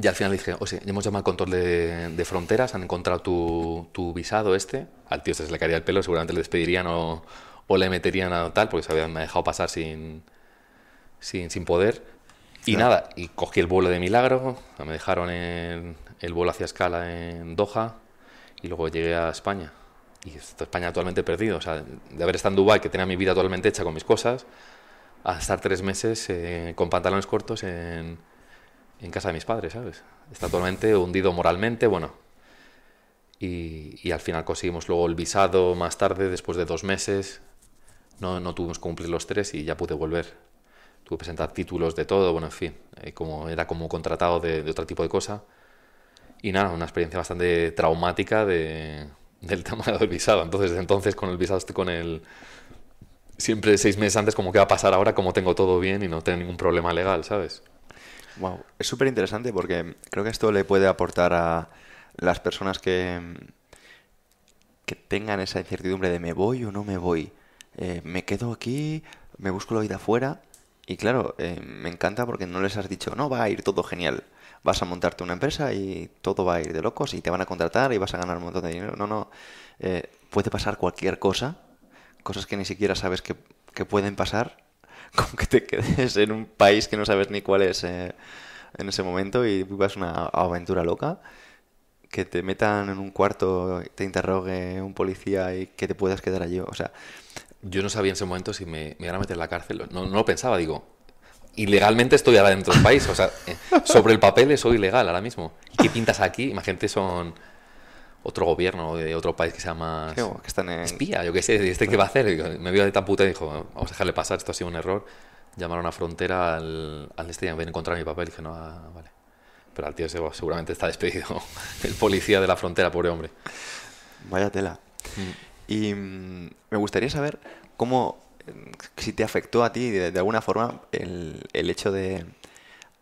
y al final dije, o sea, ya hemos llamado al control de, de fronteras, han encontrado tu, tu visado este. Al tío se le caería el pelo, seguramente le despedirían o, o le meterían a tal, porque se habían dejado pasar sin, sin, sin poder. Y nada, y cogí el vuelo de milagro, me dejaron en el vuelo hacia escala en Doha y luego llegué a España. Y España totalmente perdido, o sea, de haber estado en Dubái, que tenía mi vida totalmente hecha con mis cosas, a estar tres meses eh, con pantalones cortos en, en casa de mis padres, ¿sabes? Está totalmente hundido moralmente, bueno. Y, y al final conseguimos luego el visado más tarde, después de dos meses. No, no tuvimos que cumplir los tres y ya pude volver. Tuve que presentar títulos de todo, bueno, en fin, eh, como, era como contratado de, otro tipo de cosa. Y nada, una experiencia bastante traumática de, del tema del visado. Entonces, desde entonces con el visado estoy con el... Siempre seis meses antes, como qué va a pasar ahora, como tengo todo bien y no tengo ningún problema legal, ¿sabes? Wow, es súper interesante porque creo que esto le puede aportar a las personas que, que tengan esa incertidumbre de me voy o no me voy, Eh, me quedo aquí, me busco la vida afuera. Y claro, eh, me encanta porque no les has dicho, no, va a ir todo genial. Vas a montarte una empresa y todo va a ir de locos y te van a contratar y vas a ganar un montón de dinero. No, no, eh, puede pasar cualquier cosa, cosas que ni siquiera sabes que, que pueden pasar con que te quedes en un país que no sabes ni cuál es eh, en ese momento y vivas una aventura loca, que te metan en un cuarto, te interrogue un policía y que te puedas quedar allí. O sea, Yo no sabía en ese momento si me, me iban a meter en la cárcel. No, no lo pensaba, digo. Ilegalmente estoy ahora dentro del país. O sea, eh, sobre el papel soy ilegal ahora mismo. ¿Y qué pintas aquí? Imagínate, son otro gobierno de otro país que se llama que, que están en... espía, yo qué sé. ¿Este qué va a hacer? Digo, me vio de tan puta y dijo, vamos a dejarle pasar, esto ha sido un error. Llamaron a frontera al, al este y ven encontrar mi papel. Y dije, no, ah, vale. Pero al tío seguramente está despedido. El policía de la frontera, pobre hombre. Vaya tela. Y mm, me gustaría saber cómo, eh, si te afectó a ti de, de alguna forma el, el hecho de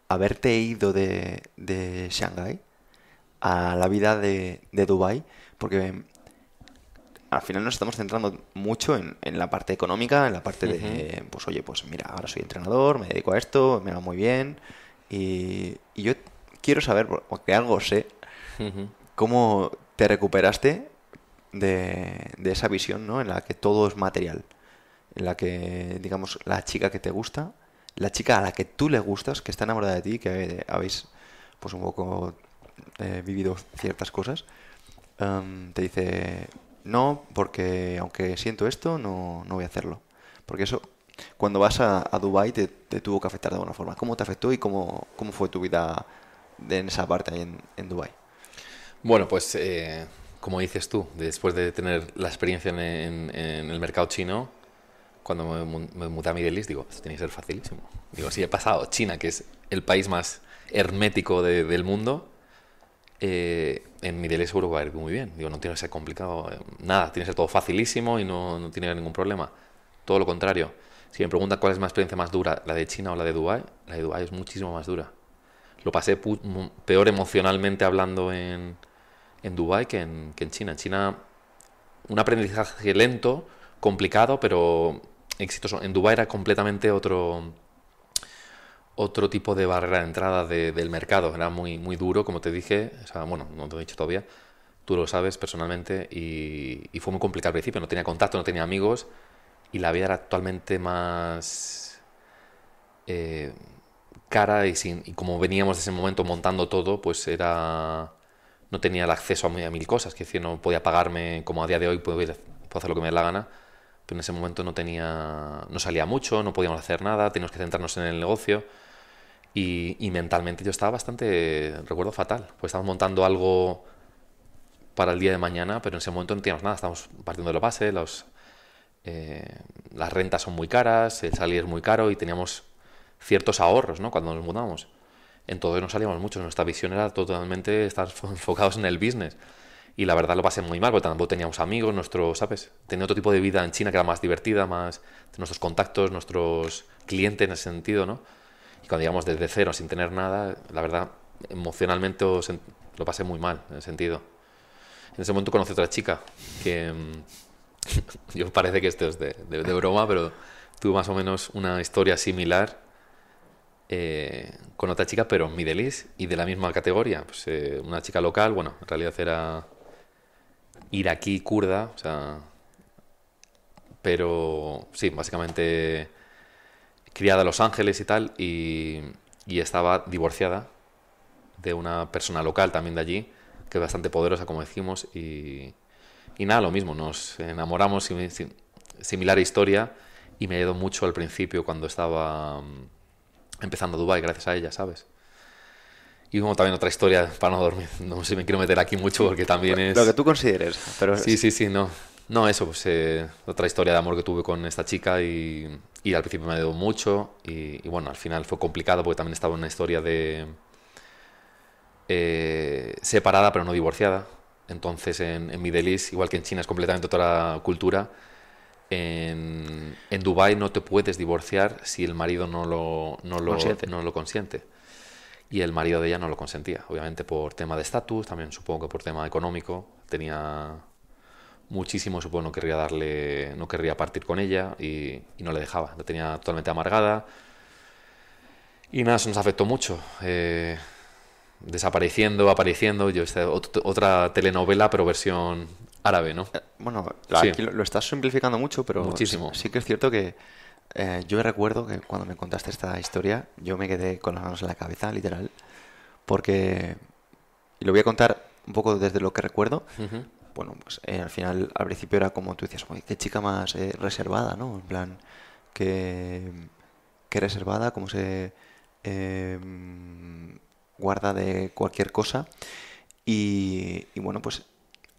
haberte ido de, de Shanghái a la vida de, de Dubái, porque al final nos estamos centrando mucho en, en la parte económica, en la parte de, pues oye, pues mira, ahora soy entrenador, me dedico a esto, me va muy bien, y, y yo quiero saber, porque algo sé, cómo te recuperaste de, de esa visión, ¿no? En la que todo es material. En la que, digamos, la chica que te gusta, la chica a la que tú le gustas, que está enamorada de ti, que habéis, pues un poco eh, vivido ciertas cosas, em, te dice, no, porque aunque siento esto, no, no voy a hacerlo. Porque eso, cuando vas a, a Dubái, te, te tuvo que afectar de alguna forma. ¿Cómo te afectó y cómo, cómo fue tu vida en esa parte en, en? Bueno, pues eh, como dices tú, después de tener la experiencia en, en- el mercado chino, cuando me, me mudé a Middle East, digo, esto tiene que ser facilísimo. Digo, si he pasado China, que es el país más hermético de- del mundo, eh, en Middle East seguro que va a ir muy bien. Digo, no tiene que ser complicado, eh, nada, tiene que ser todo facilísimo y no, no tiene ningún problema. Todo lo contrario. Si me preguntan cuál es mi experiencia más dura, la de China o la de Dubái, la de Dubái es muchísimo más dura. Lo pasé peor emocionalmente hablando en, en Dubái que en, que en China. En China, un aprendizaje lento, complicado, pero exitoso. En Dubái era completamente otro, otro tipo de barrera de entrada de- del mercado. Era muy, muy duro, como te dije. O sea, bueno, no te lo he dicho todavía. Tú lo sabes personalmente y, y fue muy complicado al principio. No tenía contacto, no tenía amigos y la vida era actualmente más eh, cara y, sin, y como veníamos de ese momento montando todo, pues era no tenía el acceso a, mi- a mil cosas, que decir, no podía pagarme como a día de hoy puedo, hacer lo que me dé la gana, pero en ese momento no tenía, no salía mucho, no podíamos hacer nada, teníamos que centrarnos en el negocio. Y, y mentalmente yo estaba bastante, recuerdo fatal, pues estábamos montando algo para el día de mañana, pero en ese momento no teníamos nada, estábamos partiendo de la base, los, eh, las rentas son muy caras, el salir es muy caro y teníamos ciertos ahorros, ¿no? Cuando nos mudamos. En todo no salíamos mucho. Nuestra visión era totalmente estar enfocados en el business. Y la verdad lo pasé muy mal, porque tampoco teníamos amigos, nuestros, ¿sabes? Tenía otro tipo de vida en China que era más divertida, más nuestros contactos, nuestros clientes en ese sentido, ¿no? Y cuando llegamos desde cero, sin tener nada, la verdad, emocionalmente lo pasé muy mal, en ese sentido. En ese momento conocí a otra chica que... mm, yo parece que esto es de, de- de broma, pero tuve más o menos una historia similar eh, con otra chica, pero Middle East y de la misma categoría. Pues, eh, una chica local, bueno, en realidad era iraquí kurda, o sea, pero sí, básicamente criada en Los Ángeles y tal, y, y estaba divorciada de una persona local también de allí, que es bastante poderosa, como decimos, y, y nada, lo mismo, nos enamoramos, sim- sim- similar historia, y me ayudó mucho al principio cuando estaba mm, empezando Dubai gracias a ella, ¿sabes? Y como también otra historia para no dormir, no sé si me quiero meter aquí mucho porque también es... Lo que tú consideres. Pero Sí, sí, sí, no. No, eso, pues eh, otra historia de amor que tuve con esta chica y, y al principio me ayudó mucho y, y bueno, al final fue complicado porque también estaba en una historia de eh, separada pero no divorciada. Entonces en, en Middle East, igual que en China es completamente otra cultura, en, en Dubái no te puedes divorciar si el marido no lo, no lo, Consiente. no lo consiente. Y el marido de ella no lo consentía, obviamente por tema de estatus, también supongo que por tema económico. Tenía muchísimo, supongo, no querría darle, no querría partir con ella y, y no le dejaba. La tenía totalmente amargada. Y nada, eso nos afectó mucho. Eh, desapareciendo, apareciendo. Yo esta ot- otra telenovela, pero versión árabe, ¿no? Eh, Bueno, Sí. aquí lo, lo estás simplificando mucho, pero Muchísimo. sí, que es cierto que eh, yo recuerdo que cuando me contaste esta historia, yo me quedé con las manos en la cabeza, literal, porque, y lo voy a contar un poco desde lo que recuerdo, bueno, pues eh, al final, al principio era como tú decías, "Uy, qué chica más eh, reservada, ¿no? En plan, que, que reservada, como se eh, guarda de cualquier cosa. Y, y bueno, pues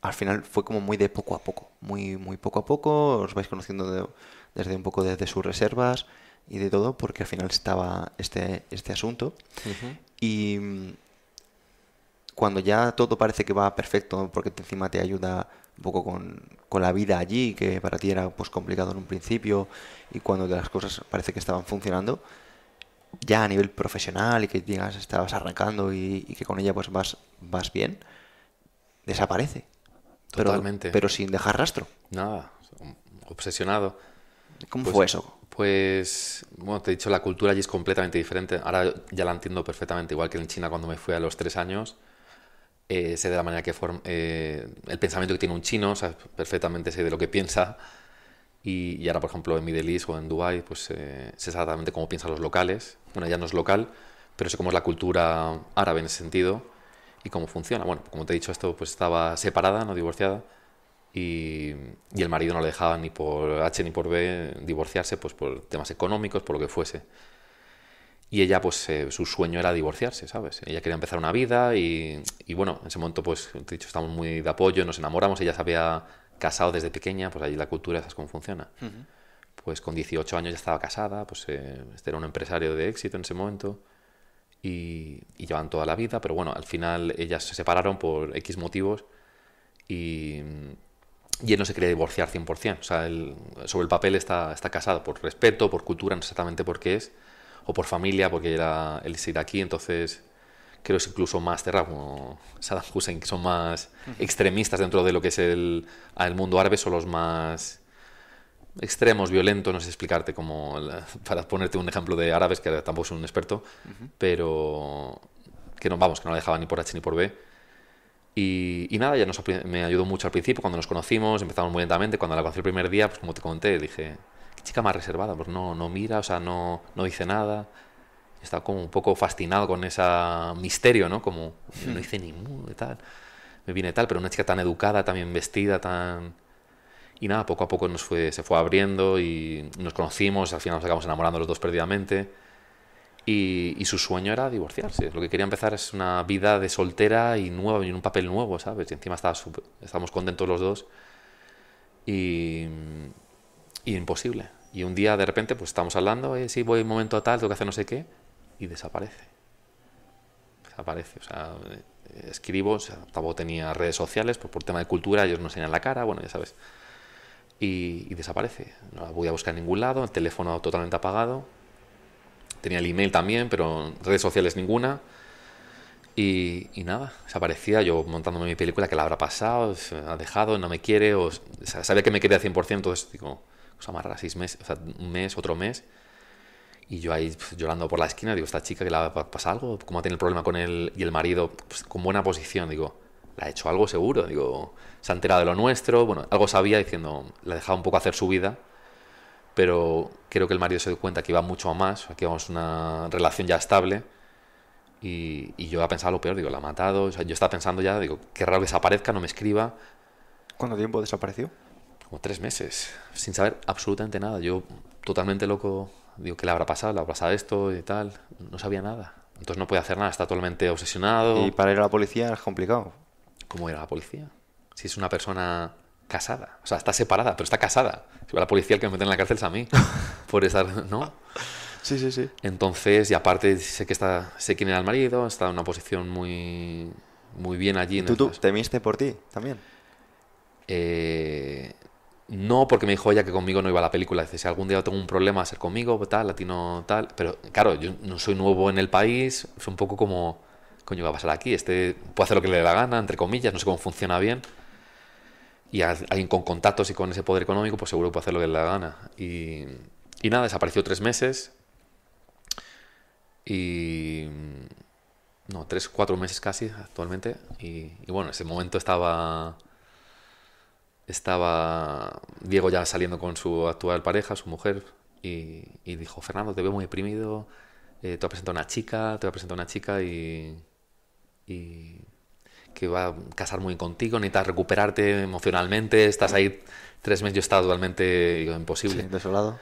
al final fue como muy de poco a poco, muy, muy poco a poco, os vais conociendo de- desde un poco desde sus reservas y de todo, porque al final estaba este, este asunto. Y mm, cuando ya todo parece que va perfecto, porque encima te ayuda un poco con, con la vida allí, que para ti era pues complicado en un principio, y cuando las cosas parece que estaban funcionando, ya a nivel profesional y que digas estabas arrancando y, y que con ella pues vas, vas bien, desaparece. Pero- Totalmente. Pero, sin dejar rastro. Nada, obsesionado. ¿Cómo Pues- fue eso? Pues, bueno, te he dicho, la cultura allí es completamente diferente. Ahora ya la entiendo perfectamente, igual que en China cuando me fui a los tres años. eh, sé de la manera que form- eh, el pensamiento que tiene un chino, o sea, perfectamente sé de lo que piensa. Y, y ahora, por ejemplo, en Middle East o en Dubai, pues eh, sé exactamente cómo piensan los locales. Bueno, ya no es local, pero sé cómo es la cultura árabe en ese sentido y cómo funciona. Bueno, como te he dicho, esto pues estaba separada, no divorciada. Y, y el marido no le dejaba ni por H ni por B divorciarse, pues por temas económicos, por lo que fuese. Y ella, pues eh, su sueño era divorciarse, ¿sabes? Ella quería empezar una vida y, y bueno, en ese momento, pues, te he dicho, estamos muy de apoyo, nos enamoramos, ella se había casado desde pequeña, pues allí la cultura, ¿sabes cómo funciona? Pues con 18 años ya estaba casada, pues eh, este era un empresario de éxito en ese momento y, y llevan toda la vida, pero bueno, al final ellas se separaron por X motivos y, y él no se quería divorciar 100%. O sea, él, sobre el papel está, está casado por respeto, por cultura, no sé exactamente por qué es, o por familia, porque era, él es iraquí, entonces creo que es incluso más cerrado, como Saddam Hussein, que son más extremistas dentro de lo que es el, el mundo árabe, son los más extremos, violentos, no sé explicarte como para ponerte un ejemplo de árabes, que tampoco soy un experto, pero que no, vamos, que no la dejaban ni por H ni por B. Y, y nada, ya nos, me ayudó mucho al principio cuando nos conocimos, empezamos muy lentamente, cuando la conocí el primer día, pues como te conté, dije, qué chica más reservada, pues no, no mira, o sea, no, no dice nada. Estaba como un poco fascinado con ese misterio, ¿no? Como, no dice ni mu y tal. Me viene tal, pero una chica tan educada, tan bien vestida, tan... Y nada, poco a poco nos fue, se fue abriendo y nos conocimos, al final nos acabamos enamorando los dos perdidamente. Y, y su sueño era divorciarse. Lo que quería empezar es una vida de soltera y nueva, y un papel nuevo, ¿sabes? Y encima estaba súper- estábamos contentos los dos. Y, y imposible. Y un día de repente, pues estamos hablando, eh, sí, voy un momento tal, tengo que hacer no sé qué, y desaparece. desaparece. O sea, eh, escribo, o sea, tampoco tenía redes sociales, pues por tema de cultura ellos no enseñan la cara, bueno, ya sabes. Y, y desaparece. No la voy a buscar en ningún lado, el teléfono totalmente apagado. Tenía el email también, pero redes sociales ninguna. Y, y nada, desaparecía yo montándome mi película, que la habrá pasado, se ha dejado, no me quiere, o, o sea, sabía que me quería 100%, entonces digo, cosa más rara, seis meses, o sea, un mes, otro mes. Y yo ahí pues, llorando por la esquina, digo, esta chica que le pasa algo, cómo tiene el problema con él y el marido, pues, con buena posición, digo, le ha hecho algo seguro, digo, se ha enterado de lo nuestro, bueno, algo sabía diciendo, le ha dejado un poco hacer su vida, pero creo que el marido se dio cuenta que iba mucho a más, que íbamos una relación ya estable, y, y yo había pensado lo peor, digo, la ha matado, o sea, yo estaba pensando ya, digo, qué raro que desaparezca, no me escriba, ¿Cuánto tiempo desapareció? como tres meses, sin saber absolutamente nada. Yo totalmente loco, digo, ¿qué le habrá pasado? ¿Le habrá pasado esto y tal? No sabía nada. Entonces no podía hacer nada, está totalmente obsesionado. Y para ir a la policía es complicado. ¿Cómo era la policía? Si es una persona casada, o sea, está separada, pero está casada. Si va la policía, el que me mete en la cárcel es a mí. Por estar, ¿no? Sí, sí, sí. Entonces, y aparte sé que está, sé quién era el marido, está en una posición muy, muy bien allí. en ¿Tú, tú temiste por ti también? Eh, no, porque me dijo ella que conmigo no iba a la película. Dice, si algún día tengo un problema, ser conmigo, tal, a ti no, tal. Pero claro, yo no soy nuevo en el país, es un poco como, coño, va a pasar aquí? Este puede hacer lo que le dé la gana, entre comillas, no sé cómo funciona bien. Y alguien con contactos y con ese poder económico, pues seguro puede hacer lo que le dé la gana. Y, nada, desapareció tres meses. Y. No, tres, cuatro meses casi actualmente. Y, bueno, en ese momento estaba estaba Diego ya saliendo con su actual pareja, su mujer, y, dijo, Fernando, te veo muy deprimido, eh, te voy a presentar una chica, te voy a presentar una chica y, y que va a casar muy contigo, necesitas recuperarte emocionalmente, estás ahí tres meses, yo estaba totalmente digo, imposible. Sí, desolado.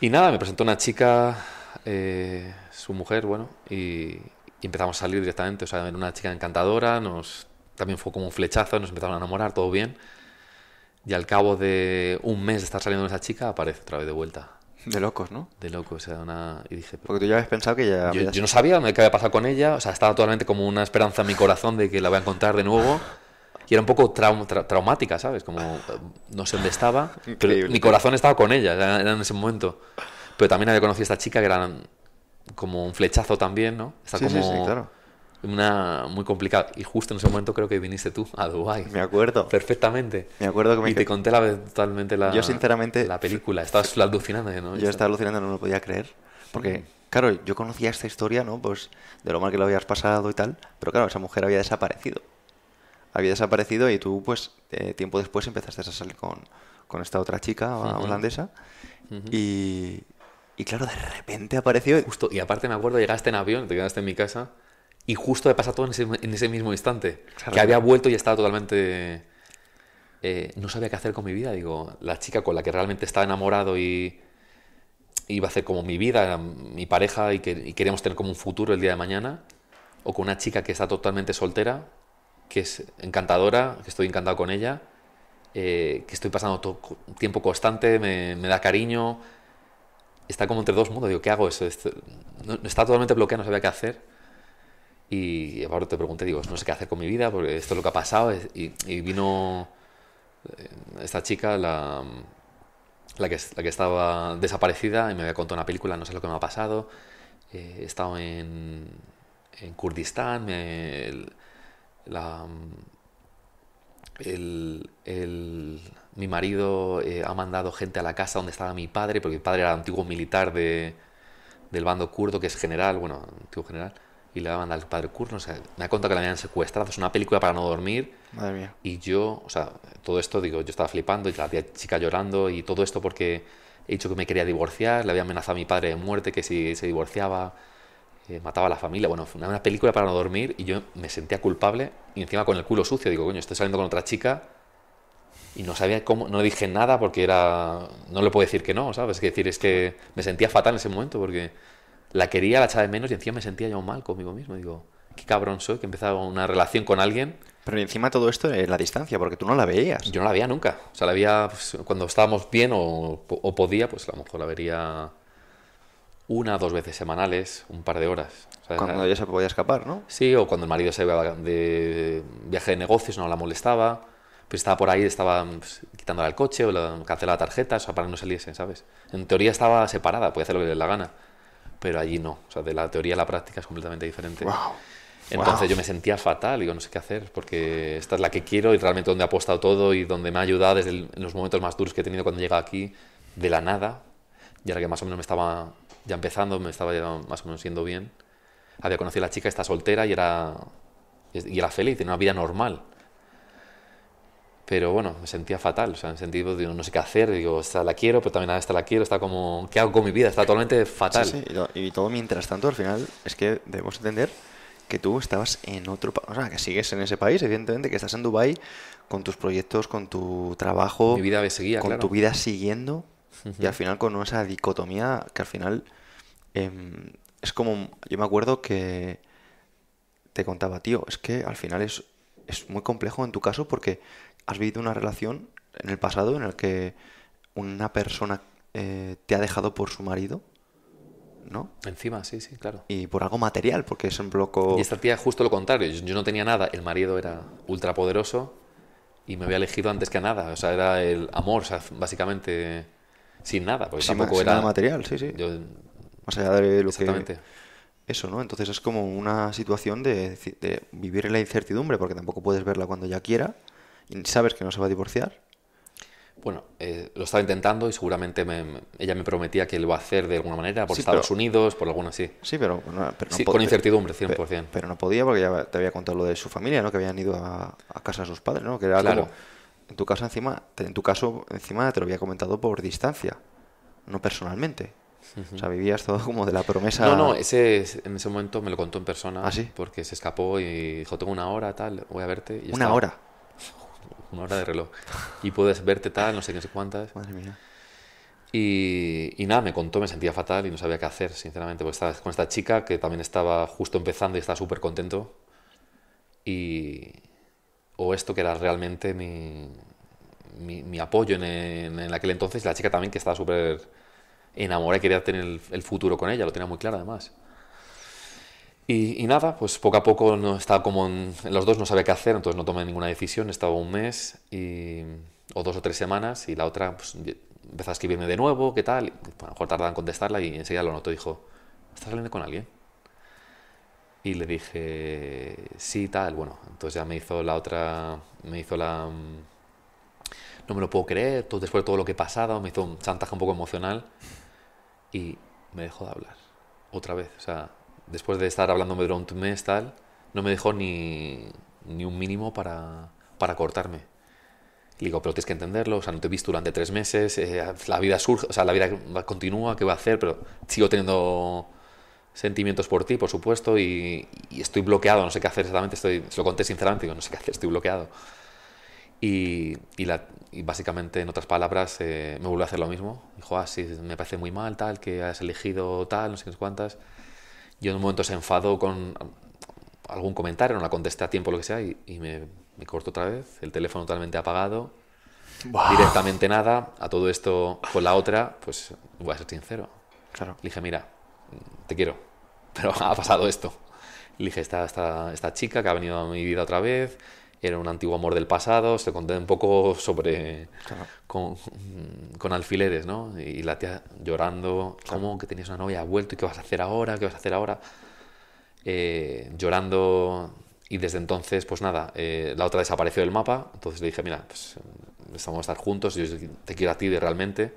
Y nada, me presentó una chica, eh, su mujer, bueno, y, y empezamos a salir directamente. O sea, era una chica encantadora, nos, también fue como un flechazo, nos empezamos a enamorar, todo bien. Y al cabo de un mes de estar saliendo con esa chica, aparece otra vez de vuelta. De locos, ¿no? De loco, o sea, una... Y dije, Porque tú ya habías pensado que ya yo, habías- yo no sabía qué había pasado con ella, o sea, estaba totalmente como una esperanza en mi corazón de que la voy a encontrar de nuevo. Y era un poco trau- tra- traumática, ¿sabes? Como no sé dónde estaba, pero mi corazón estaba con ella, era, era en ese momento. Pero también había conocido a esta chica que era como un flechazo también, ¿no? Está Sí, sí, claro. Una muy complicada. Y justo en ese momento creo que viniste tú a Dubái. Me acuerdo. Perfectamente. Me acuerdo que me Y te conté la, totalmente la, Yo, sinceramente, la película. Estabas alucinando, ¿no? Yo estaba alucinando, no lo podía creer. Porque, claro, yo conocía esta historia, ¿no? Pues de lo mal que lo habías pasado y tal. Pero claro, esa mujer había desaparecido. Había desaparecido y tú, pues, eh, tiempo después empezaste a salir con, con esta otra chica Ujú. holandesa. Y, y claro, de repente apareció. Justo, y aparte me acuerdo, llegaste en avión, te quedaste en mi casa, y justo me pasa todo en ese, en ese mismo instante. Claro. Que había vuelto y estaba totalmente... eh, no sabía qué hacer con mi vida. Digo, la chica con la que realmente estaba enamorado y iba a hacer como mi vida, mi pareja y que y queríamos tener como un futuro el día de mañana, o con una chica que está totalmente soltera, que es encantadora, que estoy encantado con ella, eh, que estoy pasando tiempo constante, me, me da cariño, está como entre dos mundos. Digo, ¿qué hago? Eso, está totalmente bloqueado, no sabía qué hacer. Y ahora te pregunté, digo, no sé qué hacer con mi vida, porque esto es lo que ha pasado. Y, vino eh, esta chica, la, la, que, la que estaba desaparecida, y me había contado una película, no sé lo que me ha pasado. Eh, he estado en, en Kurdistán, el- la, el, el- mi marido eh, ha mandado gente a la casa donde estaba mi padre, porque mi padre era antiguo militar de, del bando kurdo, que es general, bueno, antiguo general, y le mandar al padre kurdo. O sea, me ha contado que le habían secuestrado. Es una película para no dormir. Madre mía. Y yo, o sea, todo esto, digo, yo estaba flipando y la tía chica llorando y todo esto porque he dicho que me quería divorciar, le había amenazado a mi padre de muerte, que si se divorciaba eh, mataba a la familia. Bueno, fue una, una película para no dormir y yo me sentía culpable y encima con el culo sucio. Digo, coño, estoy saliendo con otra chica y no sabía cómo, no dije nada porque era, no le puedo decir que no, ¿sabes? Es decir, es que me sentía fatal en ese momento porque la quería, la echaba de menos y encima me sentía yo mal conmigo mismo. Digo, qué cabrón soy que he empezado una relación con alguien Pero encima todo esto en la distancia, porque tú no la veías. yo no la veía nunca. O sea, la veía pues, cuando estábamos bien o, o podía, pues a lo mejor la vería una o dos veces semanales, un par de horas. O sea, Cuando ella se podía escapar, ¿no? Sí, o cuando el marido se iba de viaje de negocios, no la molestaba, pues estaba por ahí, estaba pues, quitándole el coche o la, cancelaba tarjetas, o sea, para que no saliese, ¿sabes? En teoría estaba separada, podía hacer lo que le la gana, pero allí no. O sea, de la teoría a la práctica es completamente diferente. Wow. Entonces Wow. yo me sentía fatal, digo, no sé qué hacer, porque esta es la que quiero y realmente donde he apostado todo y donde me ha ayudado desde el- los momentos más duros que he tenido cuando llega aquí, de la nada, y ahora que más o menos me estaba ya empezando, me estaba ya más o menos yendo bien, había conocido a la chica, está soltera y era, y era feliz, tenía una vida normal. Pero bueno, me sentía fatal, o sea, en el sentido de no sé qué hacer, digo, esta la quiero, pero también a esta la quiero, está como, ¿qué hago con mi vida? Está totalmente fatal. Sí, sí, y to- Y todo mientras tanto, al final, es que debemos entender que tú estabas en otro país, o sea, que sigues en ese país, evidentemente, que estás en Dubai con tus proyectos, con tu trabajo, Mi vida seguía, con claro. tu vida siguiendo, y al final con esa dicotomía que al final em, es como, yo me acuerdo que te contaba, tío, es que al final es, es muy complejo en tu caso porque has vivido una relación en el pasado en el que una persona eh, te ha dejado por su marido, ¿no? Encima, sí, sí, claro. Y por algo material, porque es un bloco... Y esta tía justo lo contrario, yo, yo no tenía nada, el marido era ultra poderoso y me había elegido antes que nada, o sea, era el amor, o sea, básicamente sin nada, porque sin, tampoco sin era nada material, sí, sí. Yo, Más allá de lo exactamente. que... Eso, ¿no? Entonces es como una situación de, de vivir en la incertidumbre, porque tampoco puedes verla cuando ella quiera, sabes que no se va a divorciar. Bueno, eh, lo estaba intentando y seguramente me- me- ella me prometía que lo va a hacer de alguna manera, por Sí, Estados pero- Unidos, por alguna así. Sí, pero, no, pero no Sí, po- con incertidumbre, pe- 100%. Pero no podía porque ya te había contado lo de su familia, ¿no? Que habían ido a, a casa de sus padres, ¿no? Que era Claro. como... En tu caso encima, en tu caso encima te lo había comentado por distancia, no personalmente. O sea, vivías todo como de la promesa... No, no, ese, en ese momento me lo contó en persona, ¿Ah, sí? porque se escapó y dijo, tengo una hora, tal, voy a verte. y Una estaba- hora. Una hora de reloj. Y puedes verte tal, no sé qué, no sé cuántas. Madre mía. Y, y nada, me contó, me sentía fatal y no sabía qué hacer, sinceramente, porque estaba con esta chica que también estaba justo empezando y estaba súper contento. Y. O esto que era realmente mi, mi, mi apoyo en, en, en aquel entonces, y la chica también que estaba súper enamorada y quería tener el, el futuro con ella, lo tenía muy claro además. Y, nada, pues poco a poco no estaba como en, los dos, no sabía qué hacer, entonces no tomé ninguna decisión. Estaba un mes o dos o tres semanas y la otra pues, empezó a escribirme de nuevo, ¿qué tal? Y, pues, a lo mejor tardaba en contestarla y enseguida lo notó. Dijo, ¿estás saliendo con alguien? Y le dije, sí, tal. Bueno, entonces ya me hizo la otra, me hizo la... mm, No me lo puedo creer, todo, después de todo lo que he me hizo un chantaje un poco emocional y me dejó de hablar otra vez. O sea, después de estar hablándome durante un mes, tal, no me dejó ni, ni un mínimo para, para cortarme. Le digo, pero tienes que entenderlo, o sea, no te he visto durante tres meses, eh, la vida surge, o sea, la vida va- continúa, ¿qué voy a hacer? Pero sigo teniendo sentimientos por ti, por supuesto, y, y estoy bloqueado, no sé qué hacer exactamente, estoy, se lo conté sinceramente, digo, no sé qué hacer, estoy bloqueado. Y, y, la- y básicamente, en otras palabras, eh, me volvió a hacer lo mismo. Dijo, ah, sí, me parece muy mal, tal, que has elegido tal, no sé qué cuántas. Yo en un momento se enfadó con algún comentario, no la contesté a tiempo, lo que sea, y, y me, me cortó otra vez, el teléfono totalmente apagado, directamente nada. A todo esto, con la otra, pues voy a ser sincero. Claro. Le dije, mira, te quiero, pero ha pasado esto. Le dije, esta, esta, esta chica que ha venido a mi vida otra vez, era un antiguo amor del pasado, se conté un poco sobre... Claro. Con, con alfileres, ¿no? Y la tía llorando, ¿cómo que tenías una novia, ha vuelto y qué vas a hacer ahora? ¿Qué vas a hacer ahora? Eh, llorando y desde entonces, pues nada, eh, la otra desapareció del mapa, entonces le dije, mira, pues estamos a estar juntos, yo te quiero a ti de realmente.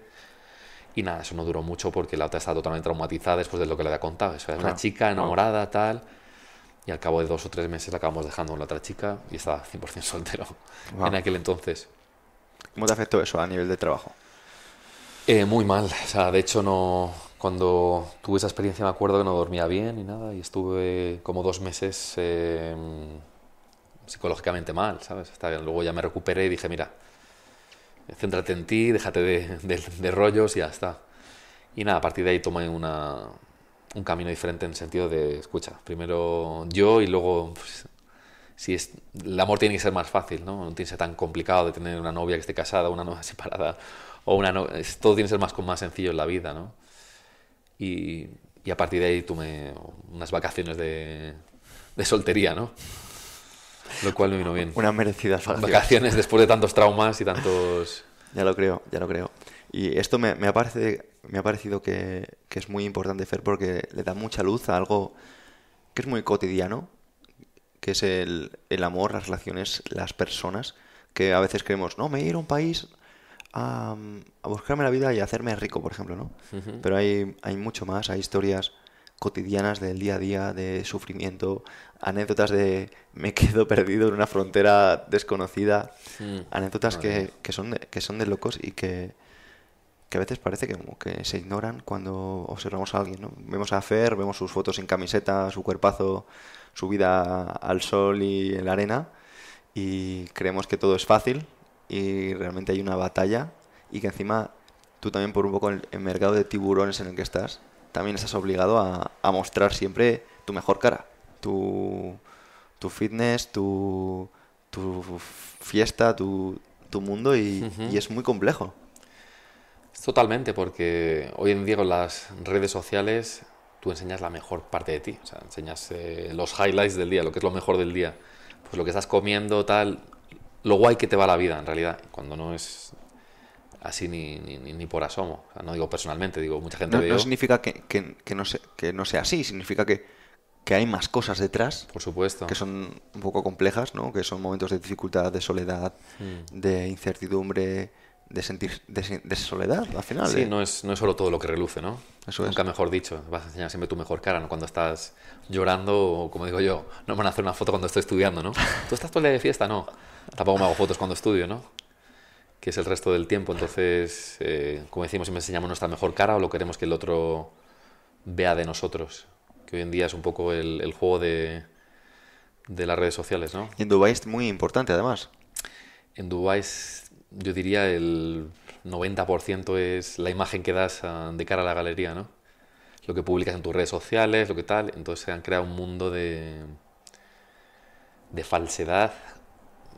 Y nada, eso no duró mucho porque la otra estaba totalmente traumatizada después de lo que le había contado. Eso era Claro. una chica enamorada, tal. Y al cabo de dos o tres meses la acabamos dejando con la otra chica y estaba 100% soltero Wow. en aquel entonces. ¿Cómo te afectó eso a nivel de trabajo? Eh, muy mal, o sea, de hecho no, cuando tuve esa experiencia me acuerdo que no dormía bien ni nada y estuve como dos meses eh, psicológicamente mal, ¿sabes? Hasta que luego ya me recuperé y dije, mira, céntrate en ti, déjate de, de- de rollos y ya está. Y nada, a partir de ahí tomé una, un camino diferente en el sentido de, escucha, primero yo y luego, pues, si es, el amor tiene que ser más fácil, ¿no? No tiene que ser tan complicado de tener una novia que esté casada, una novia separada, o una no- todo tiene que ser más, más sencillo en la vida, ¿no? y, y a partir de ahí tuve unas vacaciones de, de soltería, ¿no? Lo cual me vino bien. Una merecida vacaciones. Vacaciones después de tantos traumas y tantos... Ya lo creo, ya lo creo. Y esto me, me, ha, parecido, me ha parecido que, que, es muy importante, Fer, porque le da mucha luz a algo que es muy cotidiano, que es el, el amor, las relaciones, las personas, que a veces creemos, no, me ir a un país a, a, buscarme la vida y a hacerme rico, por ejemplo, ¿no? Uh -huh. Pero hay, hay mucho más, hay historias cotidianas del día a día, de sufrimiento, anécdotas de me quedo perdido en una frontera desconocida, mm. anécdotas que, que, son de, que son de locos y que, que a veces parece que que se ignoran cuando observamos a alguien, ¿no? Vemos a Fer, vemos sus fotos sin camiseta, su cuerpazo, su vida al sol y en la arena y creemos que todo es fácil y realmente hay una batalla y que encima tú también por un poco el, el mercado de tiburones en el que estás también estás obligado a, a mostrar siempre tu mejor cara, tu, tu fitness, tu, tu fiesta, tu, tu mundo y, uh -huh. y, es muy complejo. Totalmente, porque hoy en día con las redes sociales tú enseñas la mejor parte de ti, o sea, enseñas eh, los highlights del día, lo que es lo mejor del día, pues lo que estás comiendo, tal, lo guay que te va la vida en realidad, cuando no es así ni, ni, ni por asomo. O sea, no digo personalmente, digo, mucha gente no, veo... no significa que, que, que, no se, que no sea así, significa que, que hay más cosas detrás. Por supuesto. Que son un poco complejas, ¿no? Que son momentos de dificultad, de soledad, mm. de incertidumbre, de sentir de, de, soledad al final. Sí, ¿eh? no, es, no es solo todo lo que reluce, ¿no? Eso Nunca es. mejor dicho. Vas a enseñar siempre tu mejor cara, ¿no? Cuando estás llorando o, como digo yo, no me van a hacer una foto cuando estoy estudiando, ¿no? ¿Tú estás todo el día de fiesta? No. Tampoco me hago fotos cuando estudio, ¿no? que es el resto del tiempo. Entonces, eh, como decimos, siempre enseñamos nuestra mejor cara o lo queremos que el otro vea de nosotros. Que hoy en día es un poco el, el juego de, de, las redes sociales, ¿no? Y en Dubái es muy importante, además. En Dubái, yo diría, el 90% es la imagen que das a, de cara a la galería, ¿no? Lo que publicas en tus redes sociales, lo que tal. Entonces se han creado un mundo de, de falsedad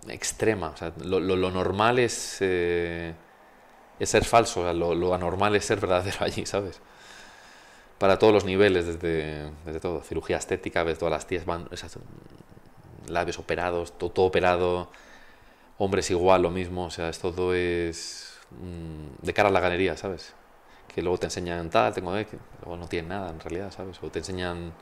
extrema. O sea, lo, lo, normal es, eh, es ser falso, o sea, lo, lo, anormal es ser verdadero allí, ¿sabes? Para todos los niveles, desde, desde todo. Cirugía estética, ves todas las tías van, labios operados, todo, todo, operado, hombres igual, lo mismo, o sea, es todo es mm, de cara a la galería, ¿sabes? Que luego te enseñan tal, tengo que luego no tienen nada en realidad, ¿sabes? O te enseñan...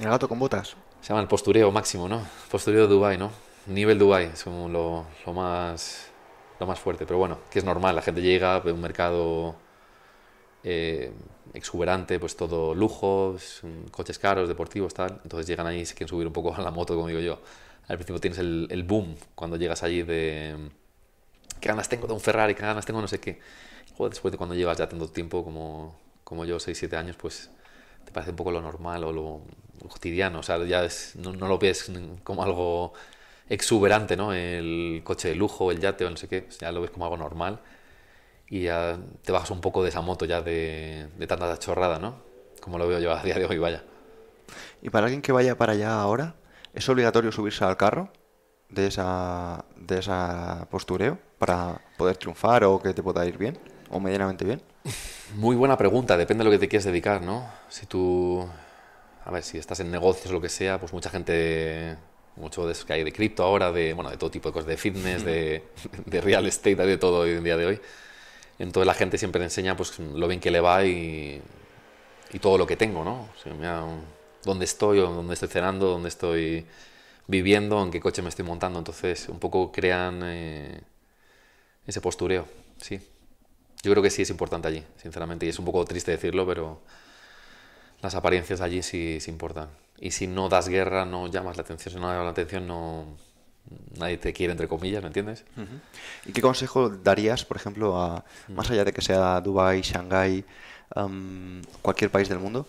El gato con botas. Se llama el postureo máximo, ¿no? Postureo de Dubai, ¿no? nivel Dubai es como lo, lo, más lo más fuerte pero bueno que es normal la gente llega ve un mercado eh, exuberante pues todo lujos coches caros deportivos tal entonces llegan ahí y se quieren subir un poco a la moto como digo yo al principio tienes el, el boom cuando llegas allí de qué ganas tengo de un Ferrari qué ganas tengo no sé qué Joder, después de cuando llevas ya tanto tiempo como, como yo 6 7 años pues te parece un poco lo normal o lo, cotidiano o sea ya no, no lo ves como algo exuberante, ¿no? El coche de lujo, el yate o no sé qué, ya lo ves como algo normal y ya te bajas un poco de esa moto ya de, de tanta chorrada, ¿no? Como lo veo yo a día de hoy, vaya. Y para alguien que vaya para allá ahora, ¿es obligatorio subirse al carro de esa, de esa postureo para poder triunfar o que te pueda ir bien o medianamente bien? Muy buena pregunta, depende de lo que te quieras dedicar, ¿no? Si tú, a ver, si estás en negocios o lo que sea, pues mucha gente mucho de eso que hay de cripto ahora, de, bueno, de todo tipo de cosas, de fitness, de, de real estate, de todo hoy en día de hoy. Entonces la gente siempre enseña pues, lo bien que le va y, y todo lo que tengo, ¿no? O sea, mira, dónde estoy, dónde estoy cenando, dónde estoy viviendo, en qué coche me estoy montando. Entonces un poco crean eh, ese postureo, sí. Yo creo que sí es importante allí, sinceramente, y es un poco triste decirlo, pero las apariencias allí sí, sí importan y si no das guerra, no llamas la atención, si no llamas la atención, no nadie te quiere, entre comillas, ¿me entiendes? Uh -huh. ¿Y qué consejo darías, por ejemplo, a, -huh. más allá de que sea Dubai, Shanghái, um, cualquier país del mundo?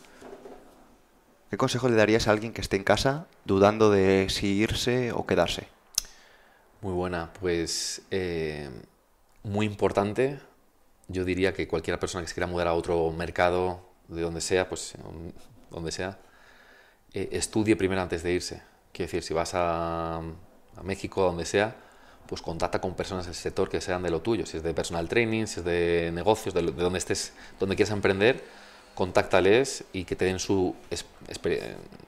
¿Qué consejo le darías a alguien que esté en casa dudando de si irse o quedarse? Muy buena, pues eh, muy importante. Yo diría que cualquier persona que se quiera mudar a otro mercado, de donde sea, pues donde sea, eh, estudie primero antes de irse. Quiero decir, si vas a, a México, donde sea, pues contacta con personas del sector que sean de lo tuyo, si es de personal training, si es de negocios, de, de donde estés, donde quieras emprender, contáctales y que te den su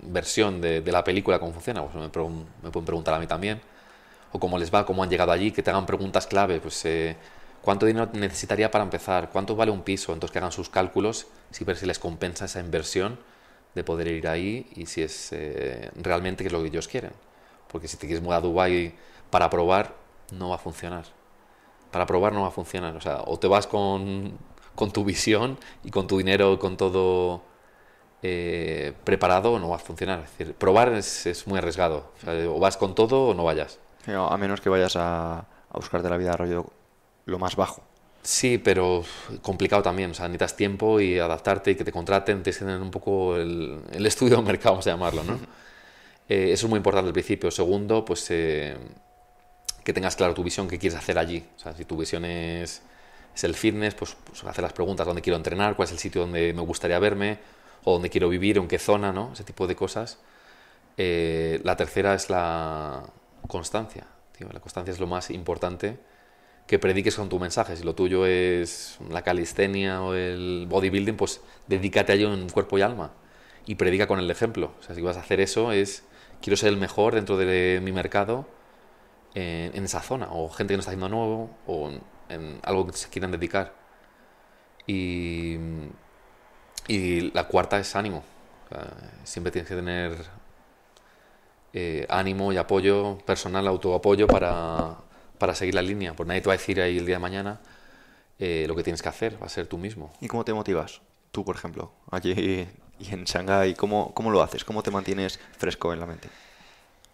versión de, la película, cómo funciona. Pues me, pueden preguntar a mí también. O cómo les va, cómo han llegado allí, que te hagan preguntas clave. Pues, eh, ¿cuánto dinero necesitaría para empezar? ¿Cuánto vale un piso? Entonces que hagan sus cálculos y ver si les compensa esa inversión de poder ir ahí y si es eh, realmente que es lo que ellos quieren. Porque si te quieres mudar a Dubai para probar, no va a funcionar. Para probar no va a funcionar. O sea, o te vas con con tu visión y con tu dinero, con todo eh, preparado, no va a funcionar. Es decir, probar es, muy arriesgado. O, vas con todo o no vayas. A menos que vayas a, buscarte la vida rollo lo más bajo. Sí, pero complicado también. O sea, necesitas tiempo y adaptarte y que te contraten, te tener un poco el, estudio del mercado, vamos a llamarlo, ¿no? Eh, eso es muy importante al principio. Segundo, pues eh, que tengas claro tu visión, qué quieres hacer allí. O sea, si tu visión es es el fitness, pues, pues, hacer las preguntas dónde quiero entrenar, cuál es el sitio donde me gustaría verme, o dónde quiero vivir, en qué zona, ¿no? Ese tipo de cosas. Eh, la tercera es la constancia. La constancia es lo más importante que prediques con tu mensaje. Si lo tuyo es la calistenia o el bodybuilding, pues dedícate a ello en cuerpo y alma y predica con el ejemplo. O sea, si vas a hacer eso es, quiero ser el mejor dentro de mi mercado en, en esa zona, o gente que no está haciendo nuevo, o en algo que se quieran dedicar. Y, y la cuarta es ánimo. siempre tienes que tener eh, ánimo y apoyo personal, autoapoyo para, para seguir la línea. Pues nadie te va a decir ahí el día de mañana eh, lo que tienes que hacer, va a ser tú mismo. ¿Y cómo te motivas? Tú, por ejemplo, allí y en Shanghái, ¿cómo, ¿cómo lo haces? ¿Cómo te mantienes fresco en la mente?